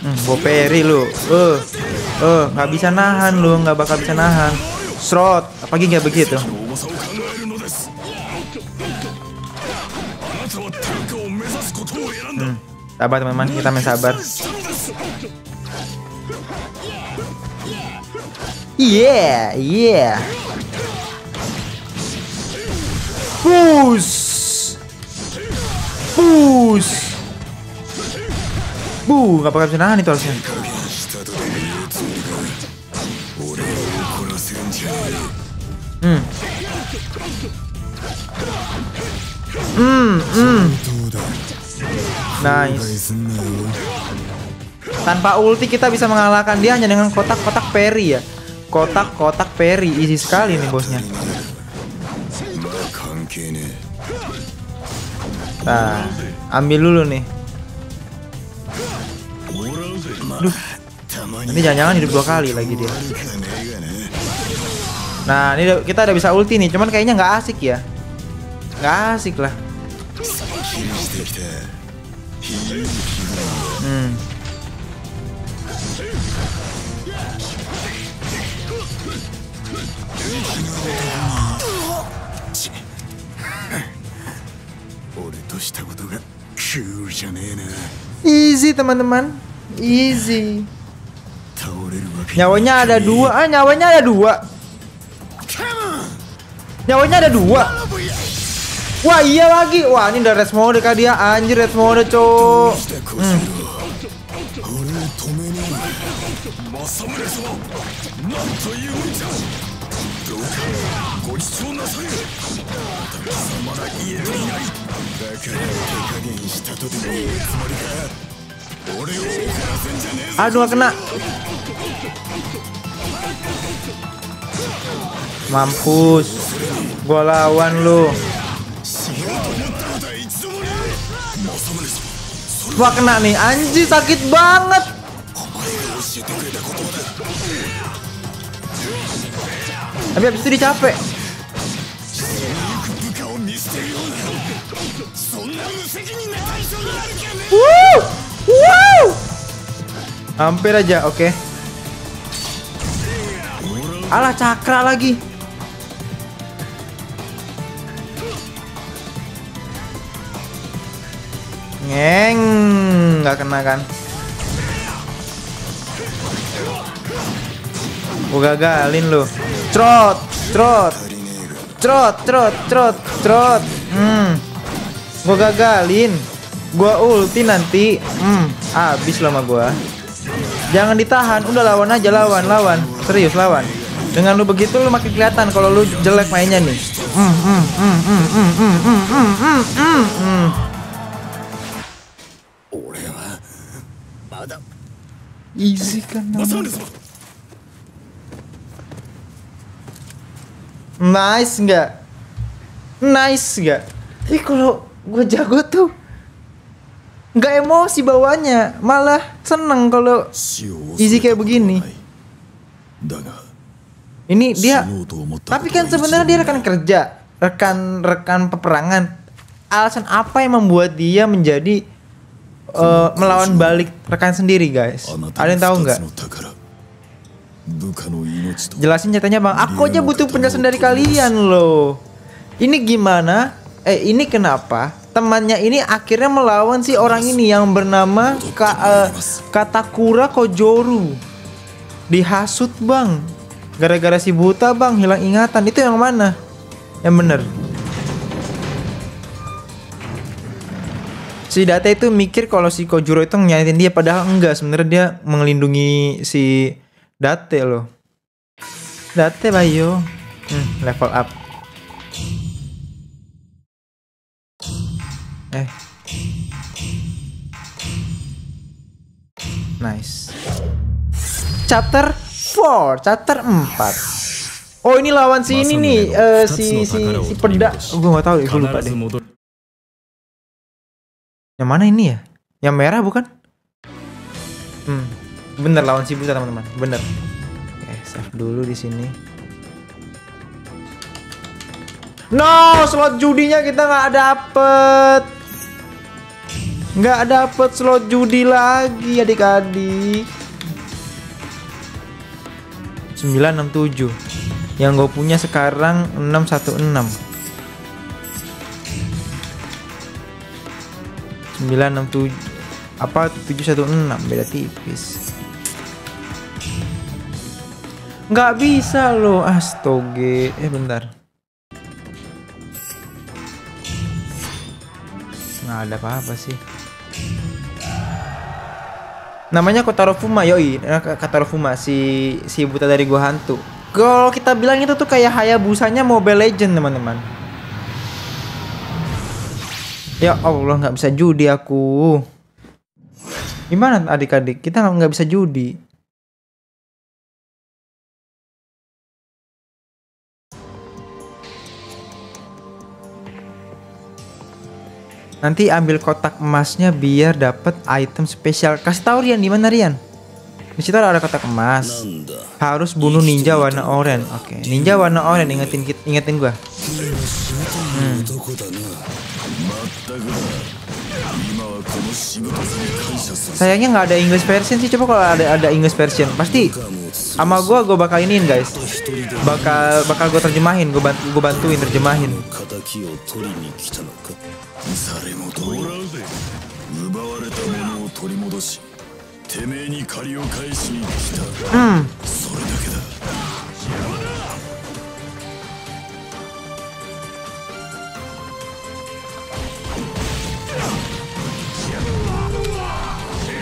Hmm, gue peri lu. Eh, eh, nggak bisa nahan lu, nggak bakal bisa nahan. Srot, apalagi nggak begitu. 重さを考えるのですあなたは天下を目指すことを選んだ、 Sabar teman-teman, kita main sabar. したのです Yeah, yeah. Push. Push. Bu, nggak pakai bisa nahan itu harusnya. Hmm. Hmm, hmm. Nice. Tanpa ulti kita bisa mengalahkan dia hanya dengan kotak-kotak peri ya. Kotak-kotak peri, easy sekali nih bosnya. Nah, ambil dulu nih. Duh. Ini jangan-jangan hidup dua kali lagi dia. Nah, ini kita udah bisa ulti nih, cuman kayaknya nggak asik ya. Nggak asik lah. Hmm. Easy teman-teman. Easy. Nyawanya ada dua. Ah, nyawanya ada dua. Nyawanya ada dua. Wah, iya lagi. Wah, ini udah resmo mode kah dia? Anjir, resmo mode, cok. Hmm. Ah, Aduh kena. Mampus. Gua lawan lu. Wah kena nih. Anji sakit banget. Tapi habis itu dicapek Wuh! Wow! Hampir aja, oke. Alah cakra lagi. Ngeng, nggak kena kan? Gua gagalin lu. Trot, trot, trot, trot, trot, trot. Hmm, gua gagalin. Gua ulti nanti. Hmm, habis lama gua. Jangan ditahan, udah lawan aja lawan, lawan. Serius lawan. Dengan lu begitu lu makin kelihatan kalau lu jelek mainnya nih. Hmm, hmm, hmm, hmm, hmm, hmm, hmm, hmm, hmm, hmm, hmm. Easy kan. Nice nggak? Nice nggak? Tapi kalau gue jago tuh nggak emosi bawanya malah seneng kalau easy kayak begini. Ini dia tapi kan sebenarnya dia rekan kerja rekan rekan peperangan. Alasan apa yang membuat dia menjadi uh, melawan balik rekan sendiri guys? Ada yang tahu nggak? jelasin nyatanya bang. Aku aja butuh penjelasan dari kalian loh. Ini gimana? Eh ini kenapa? Temannya ini akhirnya melawan si orang ini yang bernama Ka, eh, Katakura Kojoru. Dihasut bang. Gara-gara si buta bang hilang ingatan. Itu yang mana? Yang bener. Si Date itu mikir kalau si Kojuro itu nyakitin dia padahal enggak sebenarnya dia melindungi si Date loh. Date Bayo. Hmm, level up. eh. Nice. Chapter 4 chapter 4 oh ini lawan eh, si ini nih uh, si si si peda oh, gue nggak tahu gua lupa deh. yang mana ini ya? Yang merah bukan? Hmm. Bener lawan si buta teman-teman. Bener. Oke save dulu di sini. No, slot judinya kita nggak dapet. Nggak dapet slot judi lagi adik-adik. 967 Yang gue punya sekarang 616 967 apa 716 beda tipis. Nggak bisa loh. Astoge eh bentar. Nggak ada apa-apa sih namanya Kotaro Fuma yoi eh, Kotaro Fuma si si buta dari gua hantu kalau kita bilang itu tuh kayak Hayabusanya Mobile Legend teman-teman Ya Allah nggak bisa judi aku. Gimana adik-adik? Kita nggak bisa judi. Nanti ambil kotak emasnya biar dapat item spesial. Kasih tahu Rian di mana Rian? Di situ ada kotak emas. Harus bunuh ninja warna oranye. Oke, okay. ninja warna oranye ingetin ingetin gua. Hmm. Sayangnya nggak ada English version sih. Coba kalau ada ada English version, pasti sama gua gua bakal iniin guys. Bakal bakal gua terjemahin, gua bantu, gua bantuin terjemahin. 誰もどう奪われたものを取り戻してめえに借りを返しに来た Hmm, それだけだ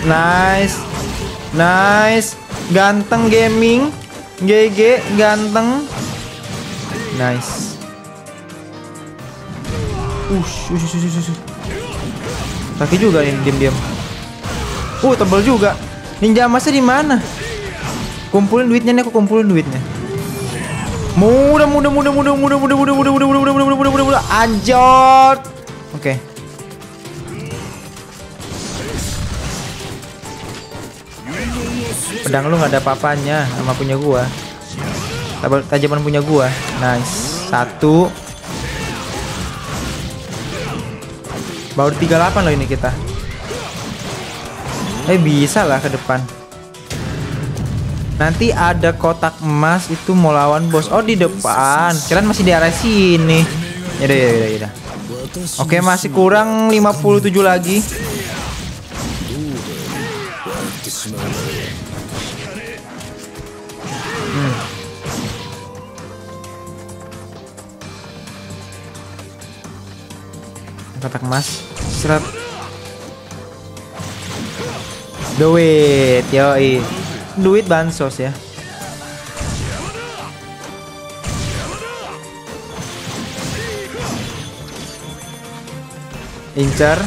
nice. Nice. Ganteng gaming. GG ganteng. Nice. Ush, ush, ush, ush, ush. Sakit juga nih diam-diam. Uh, tebel juga. Ninja emasnya di mana? Kumpulin duitnya nih, aku kumpulin duitnya. Mudah, mudah, mudah, mudah, mudah, mudah, mudah, mudah, mudah, mudah, mudah, mudah, mudah, mudah, anjot. Oke. Pedang lu nggak ada apa-apanya sama punya gua. Tajaman punya gua. Nice. Satu. Baru 38 loh ini kita. Eh bisa lah ke depan. Nanti ada kotak emas itu mau lawan bos. Oh di depan. Kalian masih di arah sini. Yaudah yaudah yaudah. Oke masih kurang 57 lagi. Hmm. Kotak emas. Seret. Duit, yoi. Duit bansos ya. Incer.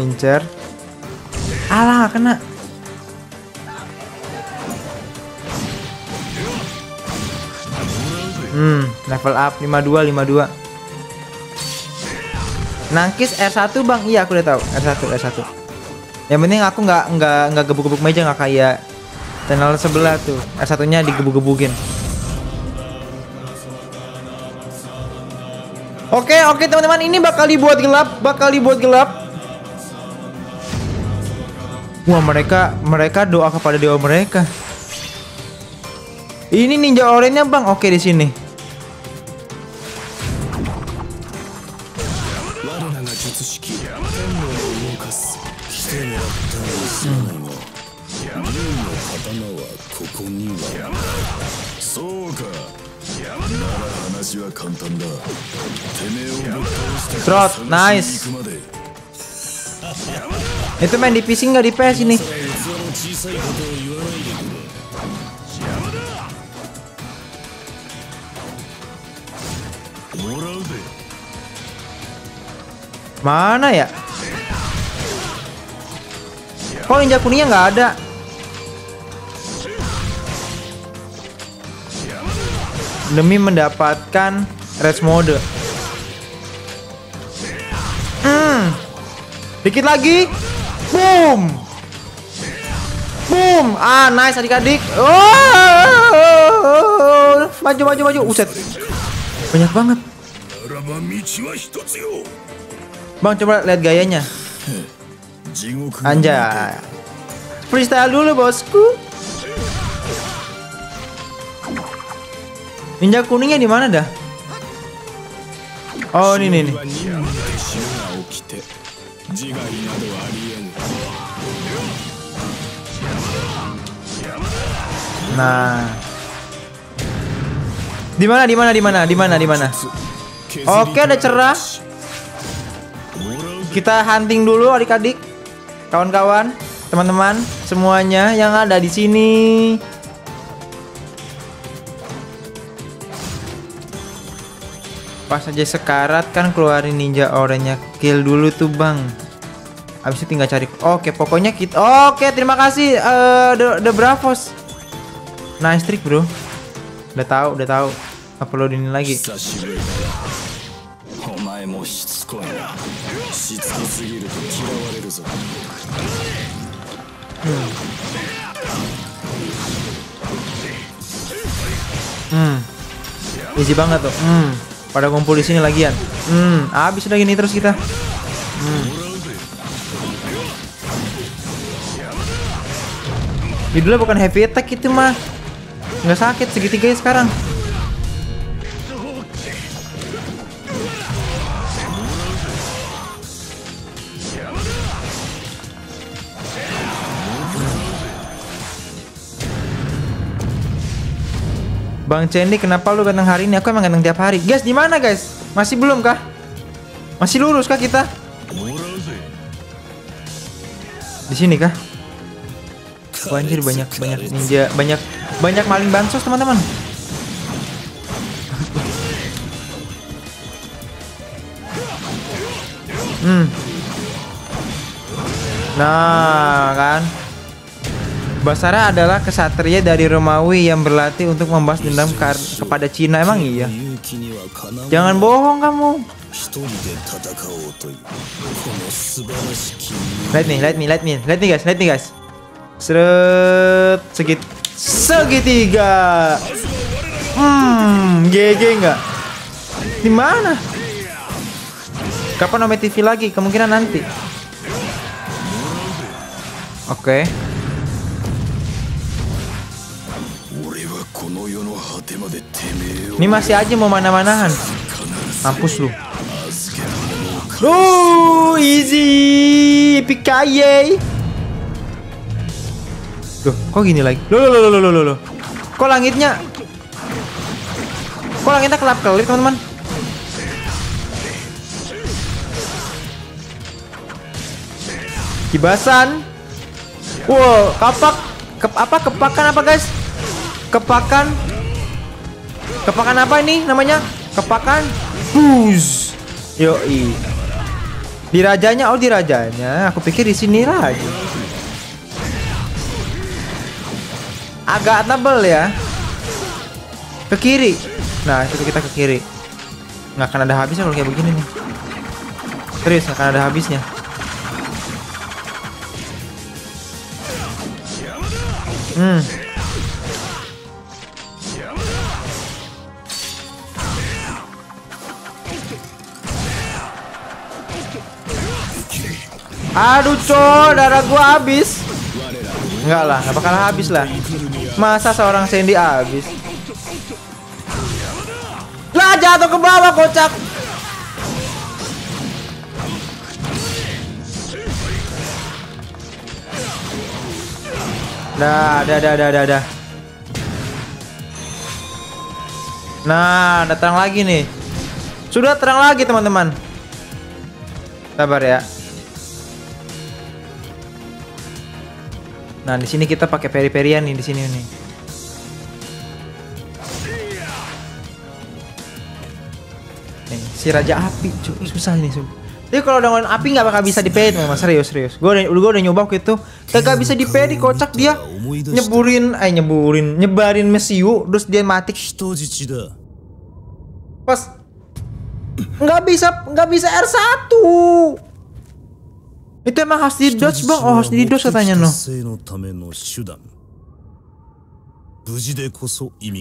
Incer. Alah, kena. Hmm, level up 52 52. Nangkis R1 bang, iya aku udah tahu R1 R1. Yang penting aku nggak nggak nggak gebuk-gebuk meja nggak kayak channel sebelah tuh R1-nya digebuk-gebukin. Oke oke teman-teman ini bakal dibuat gelap, bakal dibuat gelap. Wah mereka mereka doa kepada dewa mereka. Ini ninja oranye bang, oke di sini. Trot, nice. Itu main di PC nggak di PS ini? Mana ya? Kok ninja kuningnya nggak ada? demi mendapatkan rage mode. Hmm. Dikit lagi. Boom. Boom. Ah, nice adik-adik. Oh. Maju maju maju. Uset. Banyak banget. Bang coba lihat gayanya. Anjay. Freestyle dulu bosku. Ninja kuningnya di mana dah? Oh, ini nih. Nah. Di mana? Di mana? Di mana? Di mana? Di mana? Oke, ada cerah. Kita hunting dulu adik-adik. Kawan-kawan, teman-teman, semuanya yang ada di sini. pas aja sekarat kan keluarin ninja orangnya. Kill dulu tuh bang. Habis itu tinggal cari. Oke pokoknya kita oke terima kasih uh, the, the bravos. Nice trick bro. Udah tahu udah tahu. Upload ini lagi. Hmm. hmm. easy banget tuh. Hmm. Pada ngumpul di sini lagian. Hmm. Abis udah gini terus kita. Hmm. Judulnya bukan heavy attack itu mah. Nggak sakit segitiga sekarang. Bang Cendi, kenapa lu ganteng hari ini? Aku emang ganteng tiap hari. Guys, di mana guys? Masih belum kah? Masih lurus kah kita? Di sini kah? Wah, anjir banyak banyak ninja, banyak banyak maling bansos teman-teman. Hmm. Nah, kan. Basara adalah kesatria dari Romawi yang berlatih untuk membahas dendam kepada Cina emang iya. Jangan bohong kamu. Lihat nih, lihat nih, lihat nih, lihat nih guys, lihat nih guys. Seret segit segitiga. Hmm, GG nggak? Di mana? Kapan nonton TV lagi? Kemungkinan nanti. Oke. Okay. Ini masih aja mau mana-manahan. Mampus lu. Oh, easy. Pikaye. Loh, kok gini lagi? Loh, loh, loh, loh, loh, loh. Kok langitnya? Kok langitnya kelap-kelip, teman-teman? Kibasan. Wow, kapak. Ke apa kepakan apa, guys? Kepakan Kepakan apa ini namanya? Kepakan. Bus. Yoi. Di rajanya, oh di rajanya. Aku pikir di sini lagi. Agak tebel ya. Ke kiri. Nah, itu kita ke kiri. Nggak akan ada habisnya kalau kayak begini nih. Serius, nggak akan ada habisnya. Hmm. Aduh coy, darah gua habis. Enggak lah, nggak bakal habis lah. Masa seorang Sandy habis? Lah jatuh ke bawah kocak. Dah, dah, dah, dah, dah, dah. Nah, datang lagi nih. Sudah terang lagi teman-teman. Sabar ya. Nah, di sini kita pakai peri-perian nih di sini nih. Nih, si Raja Api, cuy. Susah nih, cuy. Tapi kalau dengan api nggak bakal bisa diperi mas serius serius. Gue udah gue udah nyoba waktu itu nggak bisa diperi kocak dia nyeburin eh nyeburin nyebarin mesiu terus dia mati. Pas nggak bisa nggak bisa R 1 itu emang harus di dodge bang? Oh harus di dodge katanya no.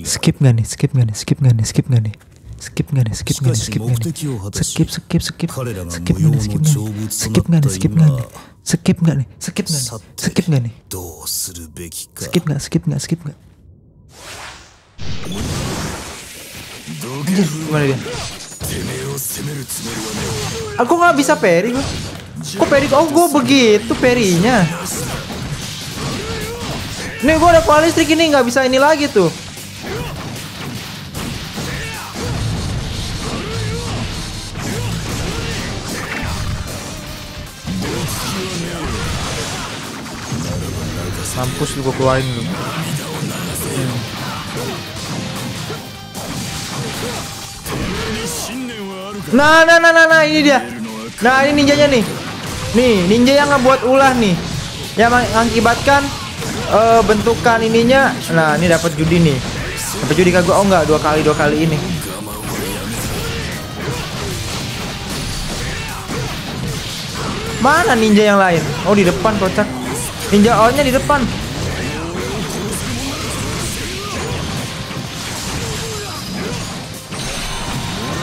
Skip gak nih? Skip gak nih? Skip gak nih? Skip gak nih? skip nggak nih skip nggak nih skip nggak nih skip skip skip skip skip nggak nih skip nggak nih skip nggak nih skip nggak nih skip nggak nih skip nggak nih skip nggak skip nggak skip nggak Anjir, gimana dia? Aku nggak bisa peri gue kok peri oh gua begitu perinya nih gua ada kuali listrik ini nggak bisa ini lagi tuh mampus lu gua keluarin lu Hmm. Nah, nah, nah, nah, nah, ini dia. Nah, ini ninjanya nih. Nih, ninja yang ngebuat ulah nih. Yang mengakibatkan eh, bentukan ininya. Nah, ini dapat judi nih. Dapat judi kagak? Oh enggak, dua kali, dua kali ini. Mana ninja yang lain? Oh, di depan kocak. Ninja O-nya di depan.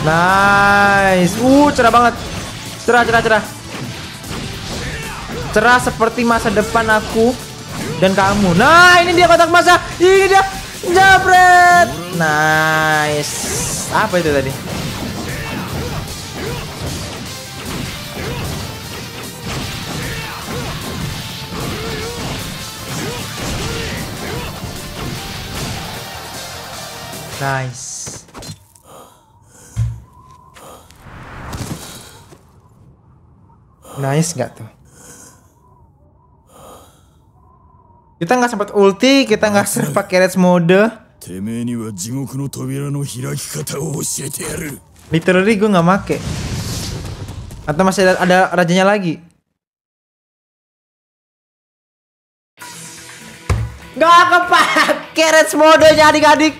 Nice. Uh, cerah banget. Cerah, cerah, cerah. Cerah seperti masa depan aku dan kamu. Nah, ini dia kotak masa. Ini dia. Jabret. Nice. Apa itu tadi? Nice. Nice nggak tuh? kita nggak sempat ulti kita nggak sempat pakai red mode. Literally gue nggak make. Atau masih ada, ada rajanya lagi? Gak kepake red mode adik-adik.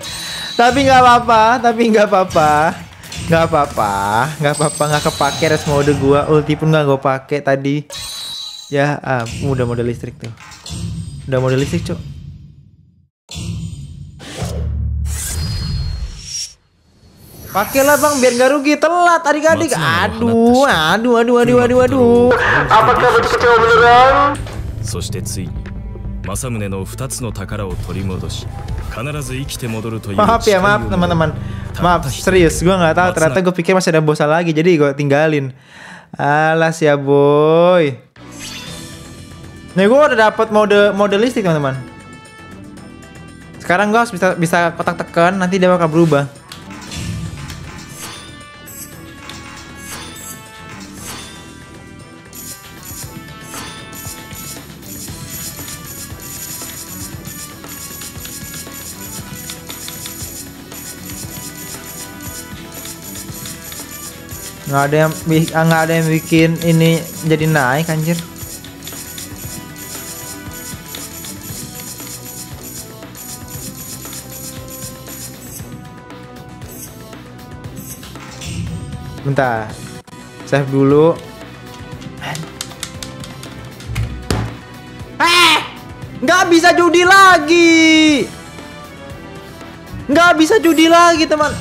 Tapi nggak apa-apa Tapi nggak apa-apa. Nggak apa-apa nggak apa-apa nggak kepake red mode gue Ulti pun nggak gue pakai tadi. Ya ah, mudah mode listrik tuh. Udah mode listrik, Cok. Pakailah bang biar nggak rugi telat adik-adik. Aduh, aduh, aduh, aduh, aduh, aduh. Apakah betul kecewa beneran? そしてついに政宗の2つの宝を取り戻し必ず生きて戻るという Maaf ya, maaf 誓いを teman-teman. Maaf, serius, gua nggak tahu. Ternyata gue pikir masih ada bosa lagi, jadi gue tinggalin. Alas ya boy. Nih gue udah dapat mode mode listrik teman-teman. Sekarang gue harus bisa bisa kotak tekan, nanti dia bakal berubah. nggak ada yang nggak ada yang bikin ini jadi naik anjir bentar. Save dulu. Eh nggak bisa judi lagi. Nggak bisa judi lagi teman.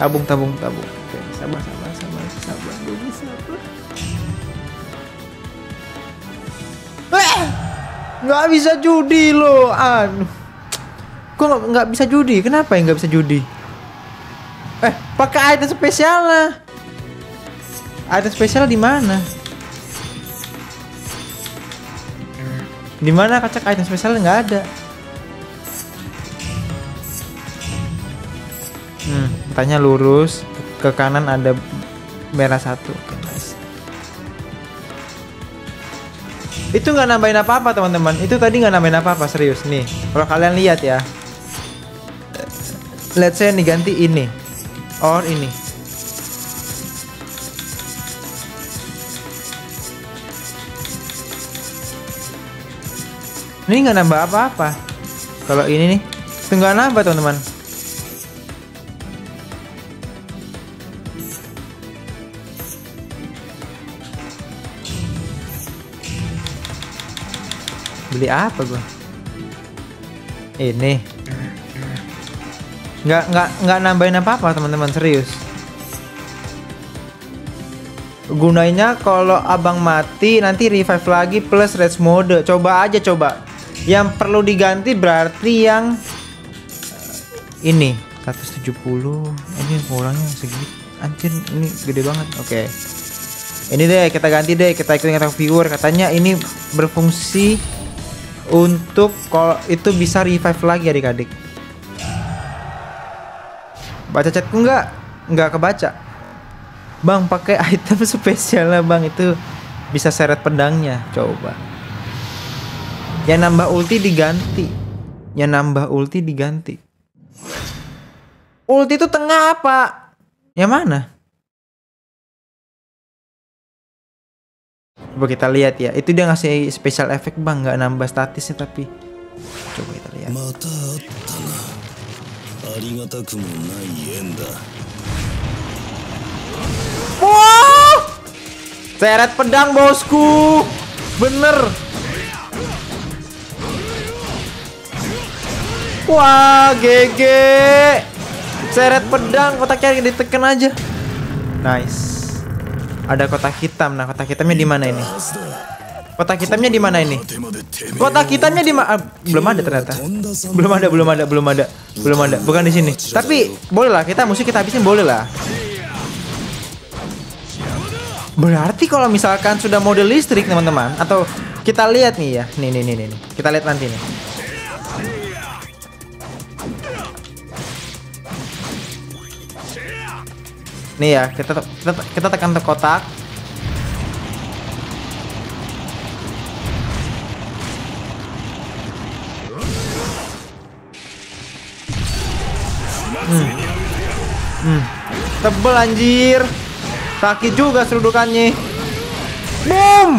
Tabung tabung tabung. Oke sabar sabar sabar sabar sabar eh nggak bisa judi loh. Aduh. Kok nggak bisa judi? Kenapa ya nggak bisa judi pakai item spesial lah item spesial di mana di mana kacak item spesial nggak ada Hmm, katanya lurus ke kanan ada merah satu. Oke. Itu nggak nambahin apa-apa teman-teman. Itu tadi nggak nambahin apa-apa serius nih. Kalau kalian lihat ya. Let's say diganti ini or ini. Ini nggak nambah apa-apa. Kalau ini nih, itu nggak nambah teman-teman. Beli apa gua? Ini. Nggak nggak nggak nambahin apa-apa teman-teman serius. Gunanya kalau abang mati nanti revive lagi plus rage mode. Coba aja coba. Yang perlu diganti berarti yang eh, ini 170. Ini kurangnya segitu. Anjir ini gede banget. Oke. Ini deh kita ganti deh kita ikutin kata viewer katanya ini berfungsi untuk kalau itu bisa revive lagi adik-adik. Baca chatku enggak? Enggak kebaca. Bang pakai item spesial lah bang itu bisa seret pedangnya. Coba. Yang nambah ulti diganti. Yang nambah ulti diganti. Ulti itu tengah apa? Yang mana? Coba kita lihat ya. Itu dia ngasih special effect bang, nggak nambah statisnya tapi. Coba kita lihat. また会ったなありがたくもない縁だ Wah! Seret pedang bosku. Bener. Wah, GG. Seret pedang kotaknya ditekan aja. Nice. Ada kotak hitam. Nah, kotak hitamnya di mana ini? Kotak hitamnya di mana ini? Kotak hitamnya di mana? Ah, eh, belum ada ternyata. Belum ada, belum ada, belum ada, belum ada. Bukan di sini. Tapi bolehlah kita musuh kita habisin bolehlah. Berarti kalau misalkan sudah mode listrik teman-teman atau kita lihat nih ya. Nih nih nih nih. nih. Kita lihat nanti nih. Nih ya, kita kita kita tekan ke kotak. Tebel anjir. Sakit juga serudukannya. Boom.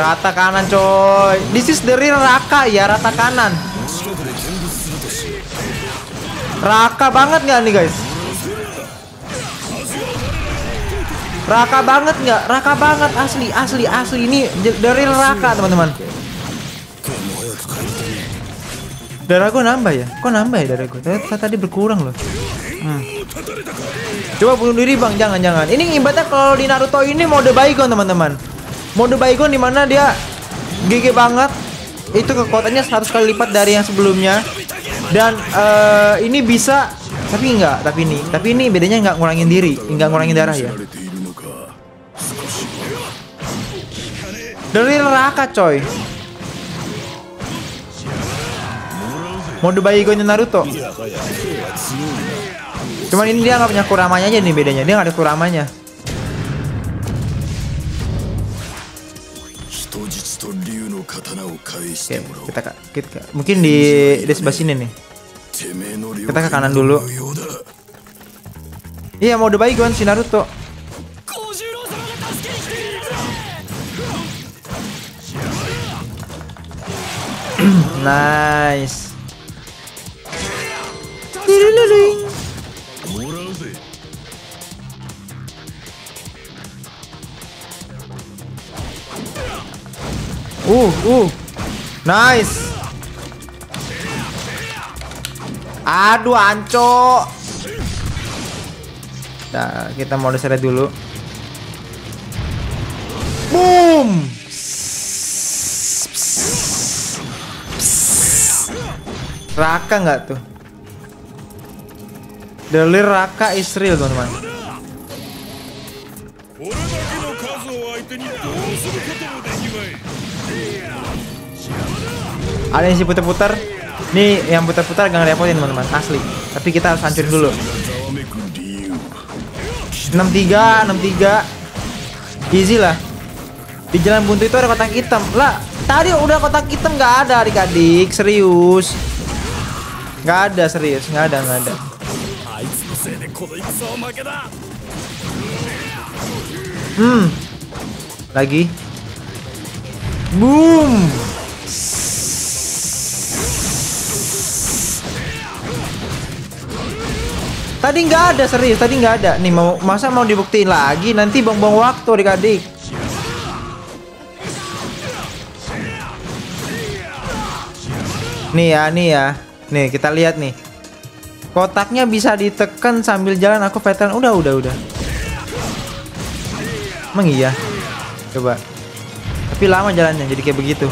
Rata kanan coy. This is the real Raka ya, rata kanan. Raka banget nggak nih guys? Raka banget nggak? Raka banget asli asli asli ini real Raka teman-teman. Darah gue nambah ya? Kok nambah ya darah gue? Ternyata tadi berkurang loh. Hmm. Coba bunuh diri bang, jangan-jangan. Ini ibaratnya kalau di Naruto ini mode Baygon teman-teman. Mode Baygon di mana dia GG banget. Itu kekuatannya 100 kali lipat dari yang sebelumnya. Dan uh, ini bisa, tapi enggak, tapi ini, tapi ini bedanya enggak ngurangin diri, enggak ngurangin darah ya. Dari neraka coy. Mode Bayigonya Naruto. Iya, ya? Cuman ini dia nggak punya kuramanya aja nih bedanya. Dia nggak ada kuramanya. Oke, kita ke, kita mungkin di di sebelah sini nih. Kita ke kanan dulu. Iya, mode gue si Naruto. nice. Uh, uh. Nice. Aduh, anco. Nah, kita mau diseret dulu. Boom. Raka nggak tuh? Delir Raka Israel, teman-teman. Ada yang si putar-putar. Nih yang putar-putar gak ngerepotin teman-teman, asli. Tapi kita harus hancurin dulu. 63, 63. Easy lah. Di jalan buntu itu ada kotak hitam. Lah, tadi udah kotak hitam nggak ada adik-adik, serius. Nggak ada serius, nggak ada, nggak ada. Hmm. Lagi. Boom. Tadi nggak ada serius, tadi nggak ada. Nih mau masa mau dibuktiin lagi nanti buang-buang waktu adik-adik. Nih ya, nih ya. Nih kita lihat nih. Kotaknya bisa ditekan sambil jalan aku veteran. Udah, udah, udah. Emang iya? Coba. Tapi lama jalannya jadi kayak begitu.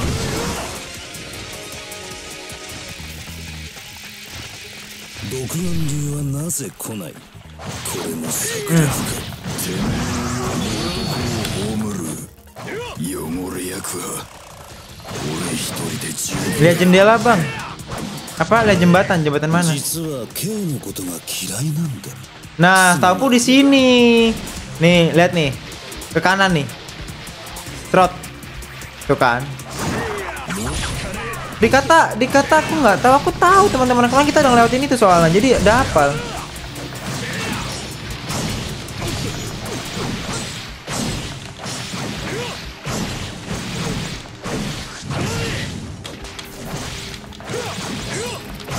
Lihat jendela bang apa ada jembatan? Jembatan mana? Nah, tahu di sini. Nih, lihat nih. Ke kanan nih. Trot. Tuh kan. Dikata dikata aku nggak tahu, aku tahu teman-teman. Kemarin kita udah ini tuh soalnya. Jadi dapal.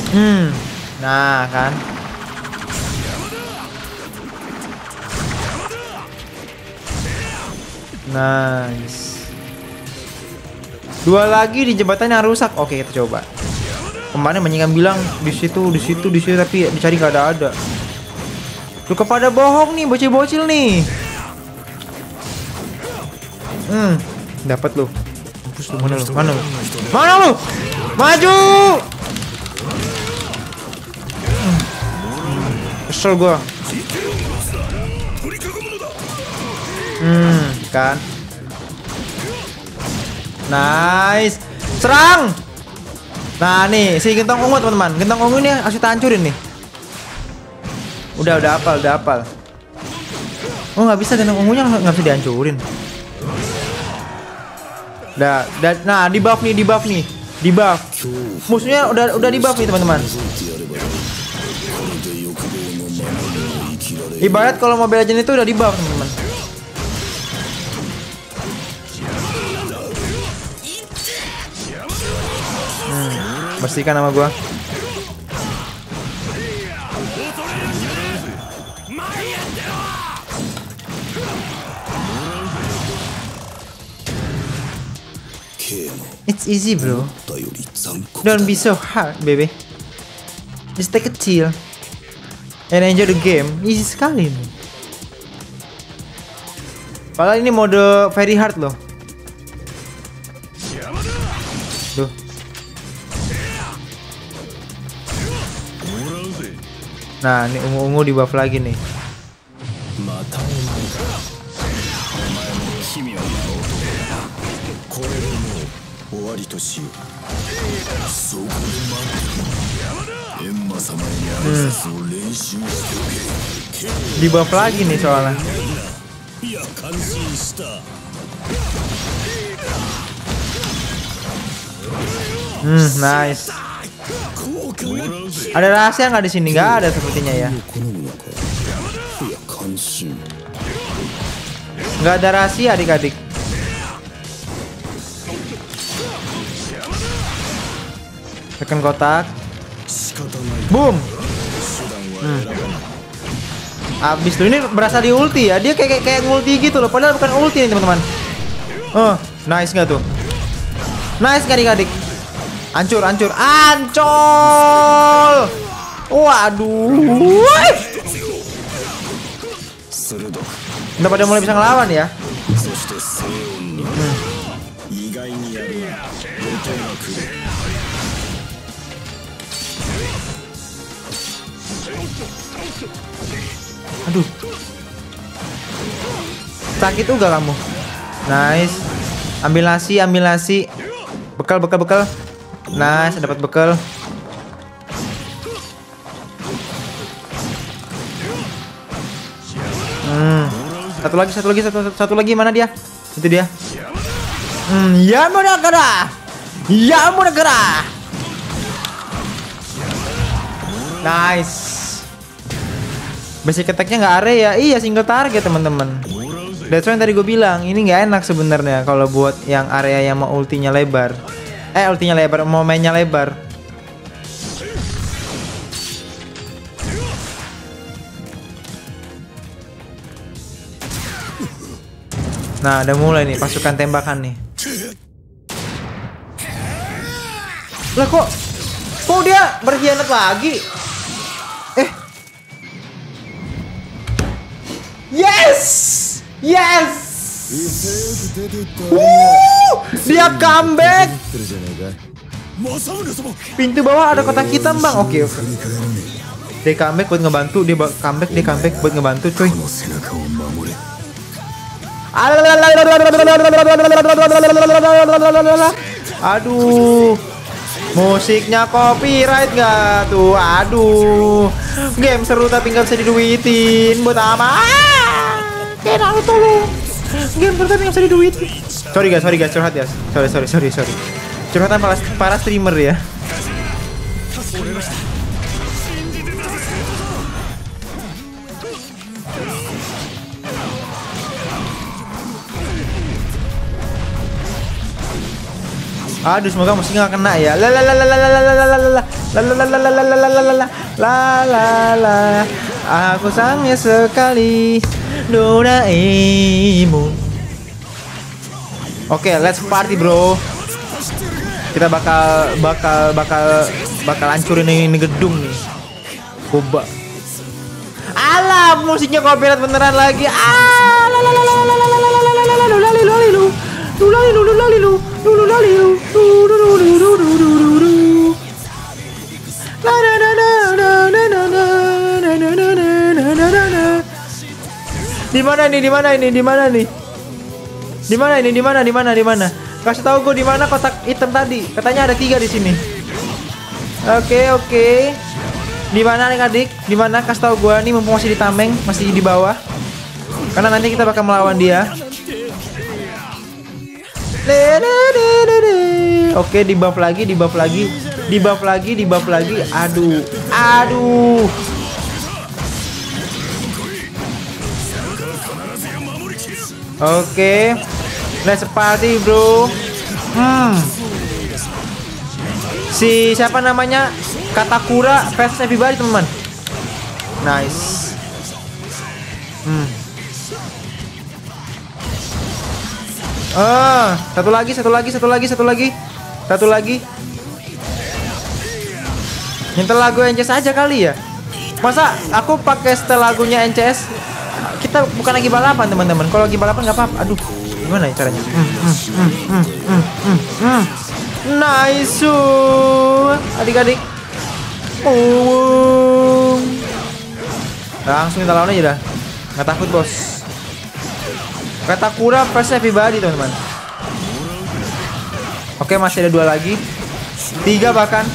Hmm, nah kan. Nice. Dua lagi di jembatan yang rusak. Oke, kita coba. Kemarin banyak bilang di situ, di situ, di situ tapi dicari nggak ada ada. Lu kepada bohong nih, bocil-bocil nih. Hmm, dapat lu. Mampus lu mana lu? Mana lu? Mana lu? Maju! Kesel gua. Hmm, kan. Nice. Serang. Nah, nih si gentong ungu teman-teman. Gentong ungu ini harus kita hancurin nih. Udah, udah apal, udah apal. Oh, nggak bisa gentong ungunya nggak bisa dihancurin. Udah, nah di buff nih, di buff nih, di buff. Musuhnya udah udah di buff nih teman-teman. Ibarat kalau Mobile Legends itu udah di buff, teman-teman. Hmm, bersihkan nama gua. It's easy, bro. Don't be so hard, baby. Just take a chill and enjoy the game. Easy sekali nih. Padahal ini mode very hard loh. Tuh. Nah, ini ungu-ungu di buff lagi nih. ま di buff lagi nih soalnya. Hmm nice. Ada rahasia nggak di sini? Nggak ada sepertinya ya. Nggak ada rahasia adik-adik. Tekan kotak. Boom. Hmm. Abis tuh ini berasa di ulti ya. Dia kayak kayak, kayak ulti gitu loh. Padahal bukan ulti nih teman-teman. Oh, nice nggak tuh? Nice nggak adik-adik? Hancur, hancur, ancol. Waduh. Udah pada mulai bisa ngelawan ya. Aduh. Sakit juga kamu. Nice. Ambil nasi, ambil nasi. Bekal, bekal, bekal. Nice, dapat bekal. Hmm. Satu lagi, satu lagi, satu, satu lagi mana dia? Itu dia. Hmm, ya mau negara. Ya mau negara. Nice. Basic attack-nya nggak area, iya single target teman-teman. That's why yang tadi gue bilang ini nggak enak sebenarnya kalau buat yang area yang mau ultinya lebar. Eh ultinya lebar, mau mainnya lebar. Nah, udah mulai nih pasukan tembakan nih. Lah kok kok dia berkhianat lagi? Yes! Yes! Wuh, dia comeback. Pintu bawah ada kotak hitam bang. Oke. Okay, okay. Dia comeback buat ngebantu. Dia comeback. Dia comeback buat ngebantu cuy. Aduh. Musiknya copyright nggak tuh? Aduh. Game seru tapi nggak bisa diduitin. Buat apa? Kayak Naruto lu. Game tapi nggak bisa diduitin. Sorry guys, sorry guys, curhat ya. Sorry, sorry, sorry, sorry. Curhatan para, para streamer ya. Aduh semoga musiknya nggak kena ya. La la la la la la la la la la la la Aku sangat sekali Doraemon. Oke, let's party bro. Kita bakal bakal bakal bakal hancurin ini, ini gedung nih. Coba. Alah, musiknya copyright beneran lagi. Ah, di mana ini? Di mana ini? Di mana ini? Di mana ini? Di mana? Di mana? Di mana? Kasih tahu gue di mana kotak item tadi. Katanya ada tiga di sini. Oke, okay, oke. Okay. Di mana nih adik? Di mana? Kasih tahu gue nih mumpung masih di tameng, masih di bawah. Karena nanti kita bakal melawan dia. Oke, di buff lagi, di buff lagi, di buff lagi, di buff lagi. Aduh, aduh. Oke, let's party bro. Hmm. Si siapa namanya? Katakura versus everybody teman-teman. Nice. Hmm. Ah, satu lagi, satu lagi, satu lagi, satu lagi. Satu lagi. Nyetel lagu NCS aja kali ya. Masa aku pakai setel lagunya NCS? Kita bukan lagi balapan teman-teman. Kalau lagi balapan nggak apa-apa. Aduh, gimana ya caranya? Hmm, hmm, hmm, hmm, hmm, hmm, hmm. Nice, adik-adik. Oh. Langsung kita lawan aja dah. Nggak takut bos. Katakura versus everybody teman-teman. Oke masih ada dua lagi. Tiga bahkan.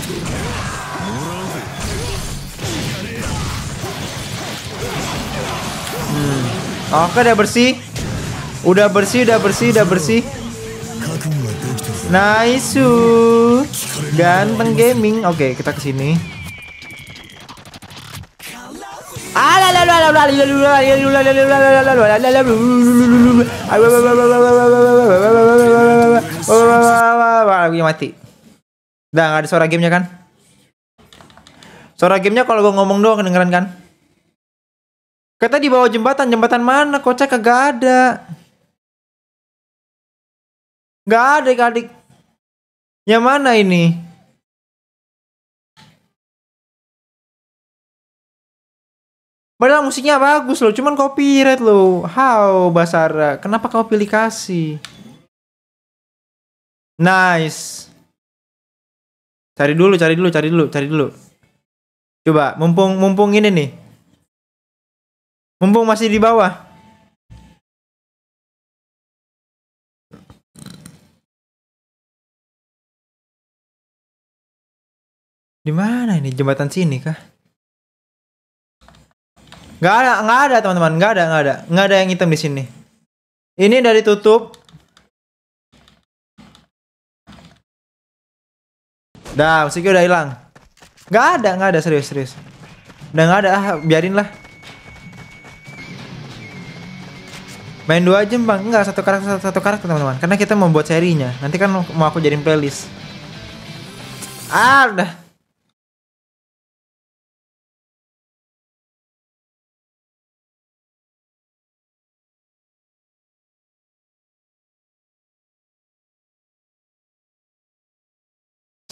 Hmm. Oke udah bersih. Udah bersih, udah bersih, udah bersih. Nice. Ganteng gaming. Oke, kita ke Lagi mati. Udah gak ada suara gamenya kan? Suara gamenya kalau gue ngomong doang kedengeran kan? Kata di bawah jembatan, jembatan mana? Kocak kagak ada. Gak ada adik. Yang mana ini? Padahal musiknya bagus loh, cuman copyright loh. How Basara, kenapa kau pilih kasih? Nice. Cari dulu, cari dulu, cari dulu, cari dulu. Coba, mumpung mumpung ini nih. Mumpung masih di bawah. Di mana ini jembatan sini kah? Gak ada, nggak ada teman-teman, nggak ada, nggak ada, nggak ada yang hitam di sini. Ini dari tutup. Dah, musiknya udah hilang. Nggak ada, nggak ada serius serius. Udah nggak ada, ah, biarin lah. Main dua jam bang, enggak satu karakter satu, satu karakter teman-teman. Karena kita mau buat serinya. Nanti kan mau aku jadiin playlist. Ah, udah.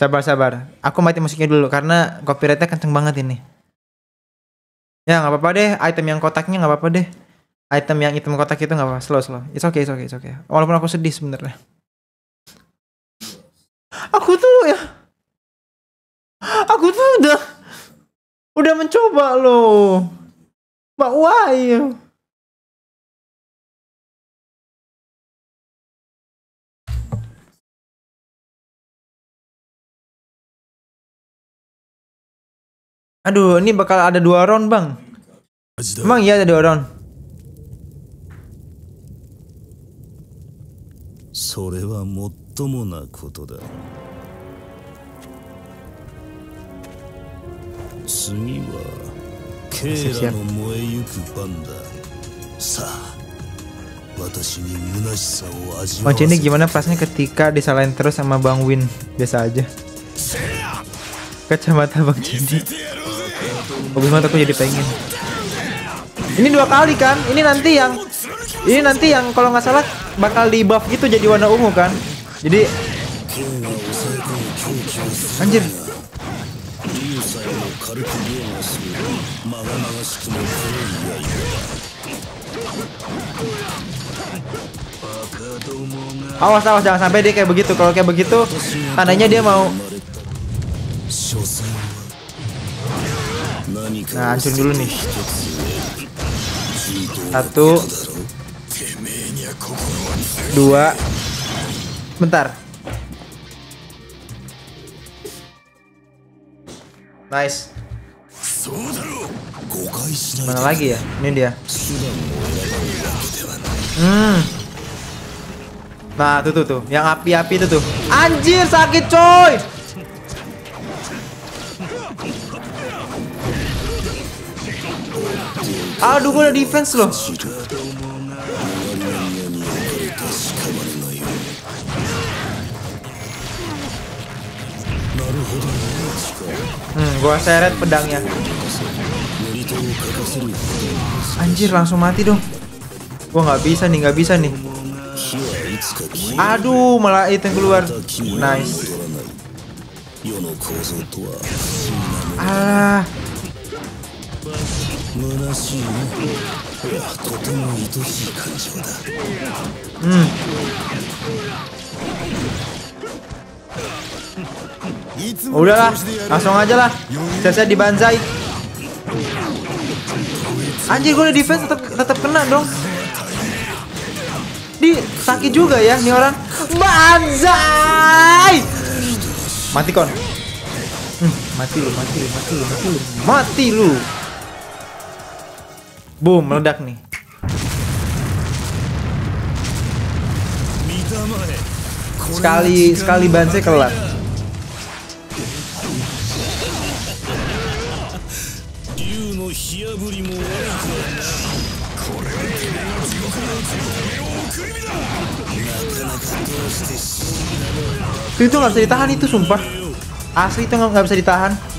Sabar sabar. Aku mati musiknya dulu karena copyrightnya kenceng banget ini. Ya nggak apa-apa deh. Item yang kotaknya nggak apa-apa deh. Item yang item kotak itu nggak apa-apa. Slow slow. It's okay, it's okay, it's okay. Walaupun aku sedih sebenarnya. Aku tuh ya. Aku tuh udah udah mencoba loh. Mbak Wai. Aduh, ini bakal ada dua round, Bang. Emang iya ada dua round. Siap-siap. gimana pasnya ketika disalahin terus sama Bang Win? Biasa aja. Kacamata Bang Cindy Oh, gimana aku jadi pengen. Ini dua kali kan? Ini nanti yang ini nanti yang kalau nggak salah bakal di buff gitu jadi warna ungu kan? Jadi Anjir. Awas awas jangan sampai dia kayak begitu. Kalau kayak begitu tandanya dia mau Nah, nah hancurin dulu nih. Satu. Dua. Bentar. Nice. Mana lagi ya? Ini dia. Hmm. Nah, tuh tuh tuh, yang api-api itu tuh. Anjir, sakit coy. Aduh, gue udah defense loh. Hmm, gue seret pedangnya. Anjir, langsung mati dong. Gue nggak bisa nih, nggak bisa nih. Aduh, malah itu yang keluar. Nice. Ah. 虚しいねいやとても愛しい感情だ hmm. Udahlah, langsung aja lah. Saya di banzai. Anjir, gue udah defense tetap tetap kena dong. Di sakit juga ya nih orang. Banzai. Mati kon. Hmm, mati lu, mati lu, mati lu, mati lu. Mati lu. Boom, meledak nih. Sekali sekali banse kelar. Itu nggak bisa ditahan itu sumpah. Asli itu nggak bisa ditahan.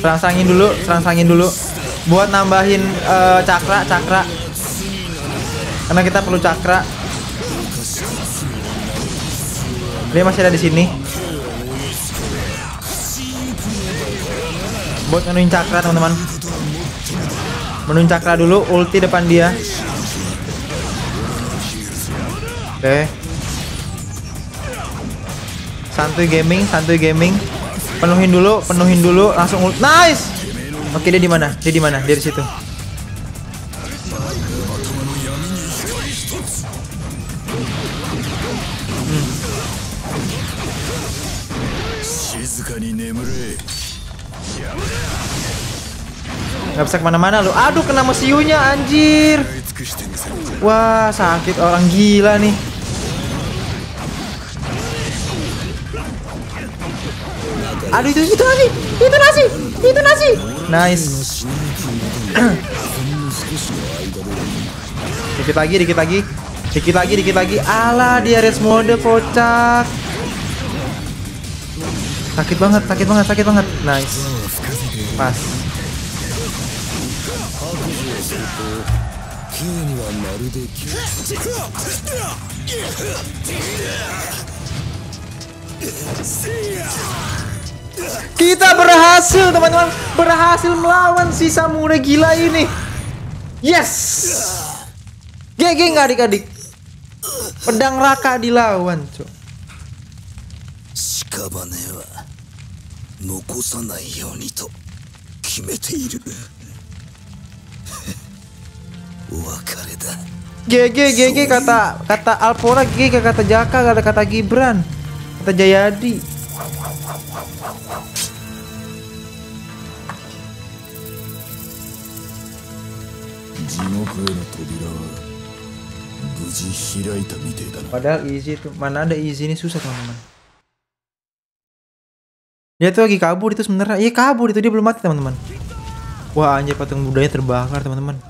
Serangsangin dulu, serangsangin dulu. Buat nambahin uh, cakra, cakra. Karena kita perlu cakra. Dia masih ada di sini. Buat menuin cakra, teman-teman. Menuin cakra dulu, ulti depan dia. Oke. Santuy gaming, santuy gaming. Penuhin dulu, penuhin dulu, langsung ult. Nice. Oke, dia di mana? Dia di mana? Dia di situ. Hmm. Gak bisa ke mana-mana lu. Aduh, kena mesiunya anjir. Wah, sakit orang gila nih. Aduh itu itu nasi, itu nasi, itu nasi. Nice. dikit lagi, dikit lagi, dikit lagi, dikit lagi. Alah dia res mode kocak. Sakit banget, sakit banget, sakit banget. Nice. Pas. Kita berhasil teman-teman. Berhasil melawan si samurai gila ini. Yes. GG gak adik-adik? Pedang raka dilawan cok Shikabane wa yoni to Kimete iru Wakare da GG GG kata kata Alpora GG kata Jaka kata kata Gibran kata Jayadi. Padahal easy itu mana ada easy ini susah teman-teman. Dia tuh lagi kabur itu sebenarnya. Iya kabur itu dia belum mati teman-teman. Wah anjir patung budaya terbakar teman-teman.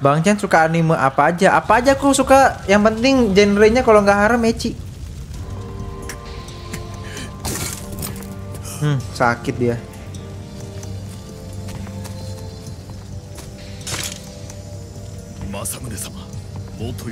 Bang Chan suka anime apa aja? Apa aja aku suka. Yang penting genrenya kalau nggak harem ecchi. Hmm, sakit dia. Masamune sama, moto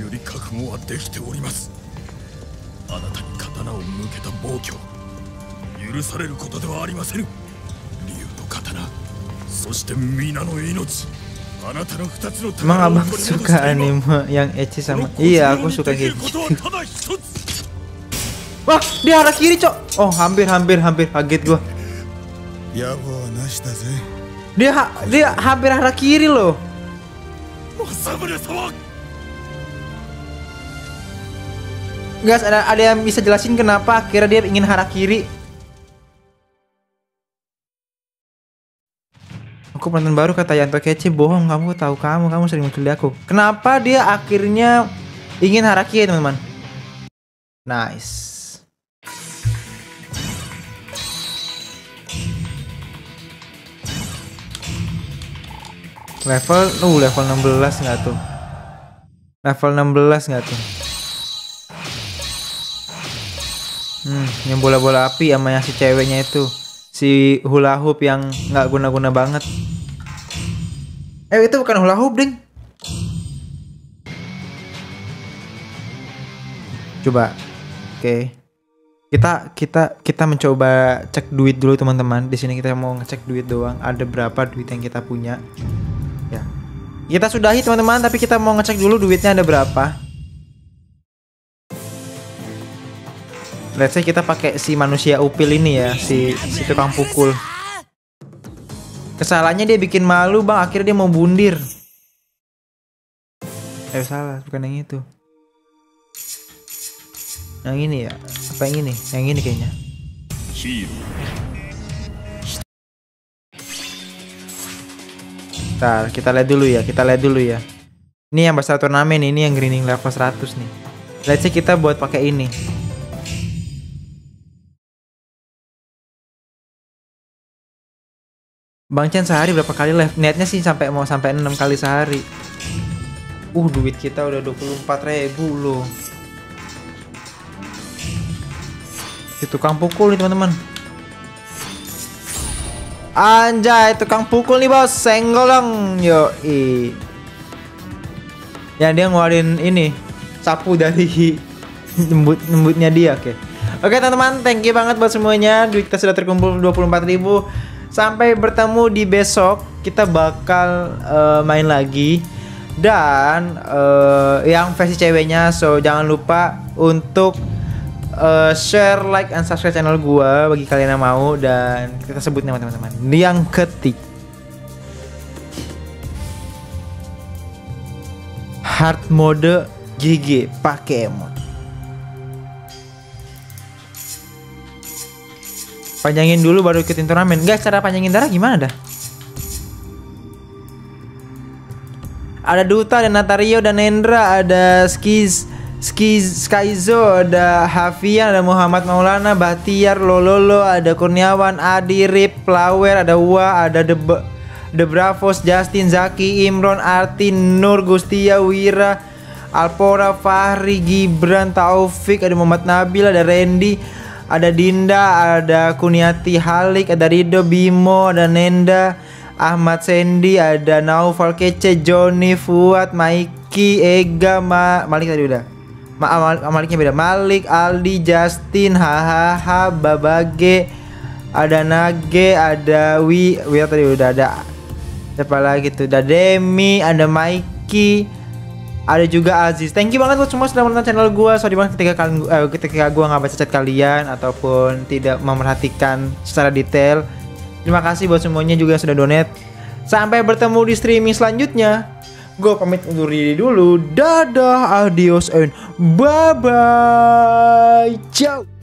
Emang abang suka anime yang ecchi sama? Iya, aku suka gitu. Wah, di arah kiri, Cok. Oh, hampir hampir hampir kaget gua. Dia ha dia hampir arah kiri loh. Guys, ada ada yang bisa jelasin kenapa akhirnya dia ingin arah kiri? Aku penonton baru kata Yanto kece bohong kamu tahu kamu kamu sering muncul di aku. Kenapa dia akhirnya ingin haraki ya teman-teman? Nice. Level, uh level 16 nggak tuh? Level 16 nggak tuh? Hmm, yang bola-bola api sama yang si ceweknya itu. Si hula hoop yang nggak guna-guna banget. Eh itu bukan hula hoop, Ding. Coba. Oke. Kita kita kita mencoba cek duit dulu teman-teman. Di sini kita mau ngecek duit doang. Ada berapa duit yang kita punya? Ya. Kita sudahi teman-teman, tapi kita mau ngecek dulu duitnya ada berapa. Let's say kita pakai si manusia upil ini ya, si si tukang pukul. Kesalahannya dia bikin malu bang, akhirnya dia mau bundir. Eh salah, bukan yang itu. Yang ini ya, apa yang ini? Yang ini kayaknya. ヒーロ Ntar, kita lihat dulu ya, kita lihat dulu ya. Ini yang besar turnamen, ini yang greening level 100 nih. Let's say kita buat pakai ini. Bang Chan sehari berapa kali live? Netnya sih sampai mau sampai 6 kali sehari. Uh, duit kita udah 24 ribu loh. Si tukang pukul nih teman-teman. Anjay, tukang pukul nih bos, senggol dong, yo i. Ya dia ngeluarin ini sapu dari nembut nembutnya dia, oke. Oke teman-teman, thank you banget buat semuanya. Duit kita sudah terkumpul 24.000 Sampai bertemu di besok, kita bakal eh, main lagi dan eh, yang versi ceweknya. So jangan lupa untuk eh, share, like, and subscribe channel gua bagi kalian yang mau dan kita sebut nama teman-teman. Yang ketik hard mode GG pakai emot. Panjangin dulu baru ikutin turnamen. Guys, cara panjangin darah gimana dah? Ada Duta, ada Natario, dan Nendra, ada Skiz, Skiz, Skyzo, ada Hafian, ada Muhammad Maulana, Bahtiar, Lololo, ada Kurniawan, Adi, Rip, Flower, ada Wa, ada B- The Bravos, Justin, Zaki, Imron, Artin, Nur, Gustia, Wira, Alpora, Fahri, Gibran, Taufik, ada Muhammad Nabil, ada Randy, ada Dinda, ada Kuniati Halik, ada Rido Bimo, ada Nenda, Ahmad Sendi, ada Naufal Kece, Joni, Fuad, Maiki, Ega, Ma Malik tadi udah. Ma Mal- Maliknya beda. Malik, Aldi, Justin, Hahaha, Babage, ada Nage, ada Wi, Wi tadi udah ada. Siapa lagi tuh? Ada Demi, ada Maiki, ada juga Aziz. Thank you banget buat semua sudah menonton channel gua. Sorry banget ketika kalian eh, ketika gua nggak baca chat kalian ataupun tidak memerhatikan secara detail. Terima kasih buat semuanya juga yang sudah donate. Sampai bertemu di streaming selanjutnya. Gue pamit undur diri dulu. Dadah, adios, and bye bye. Ciao.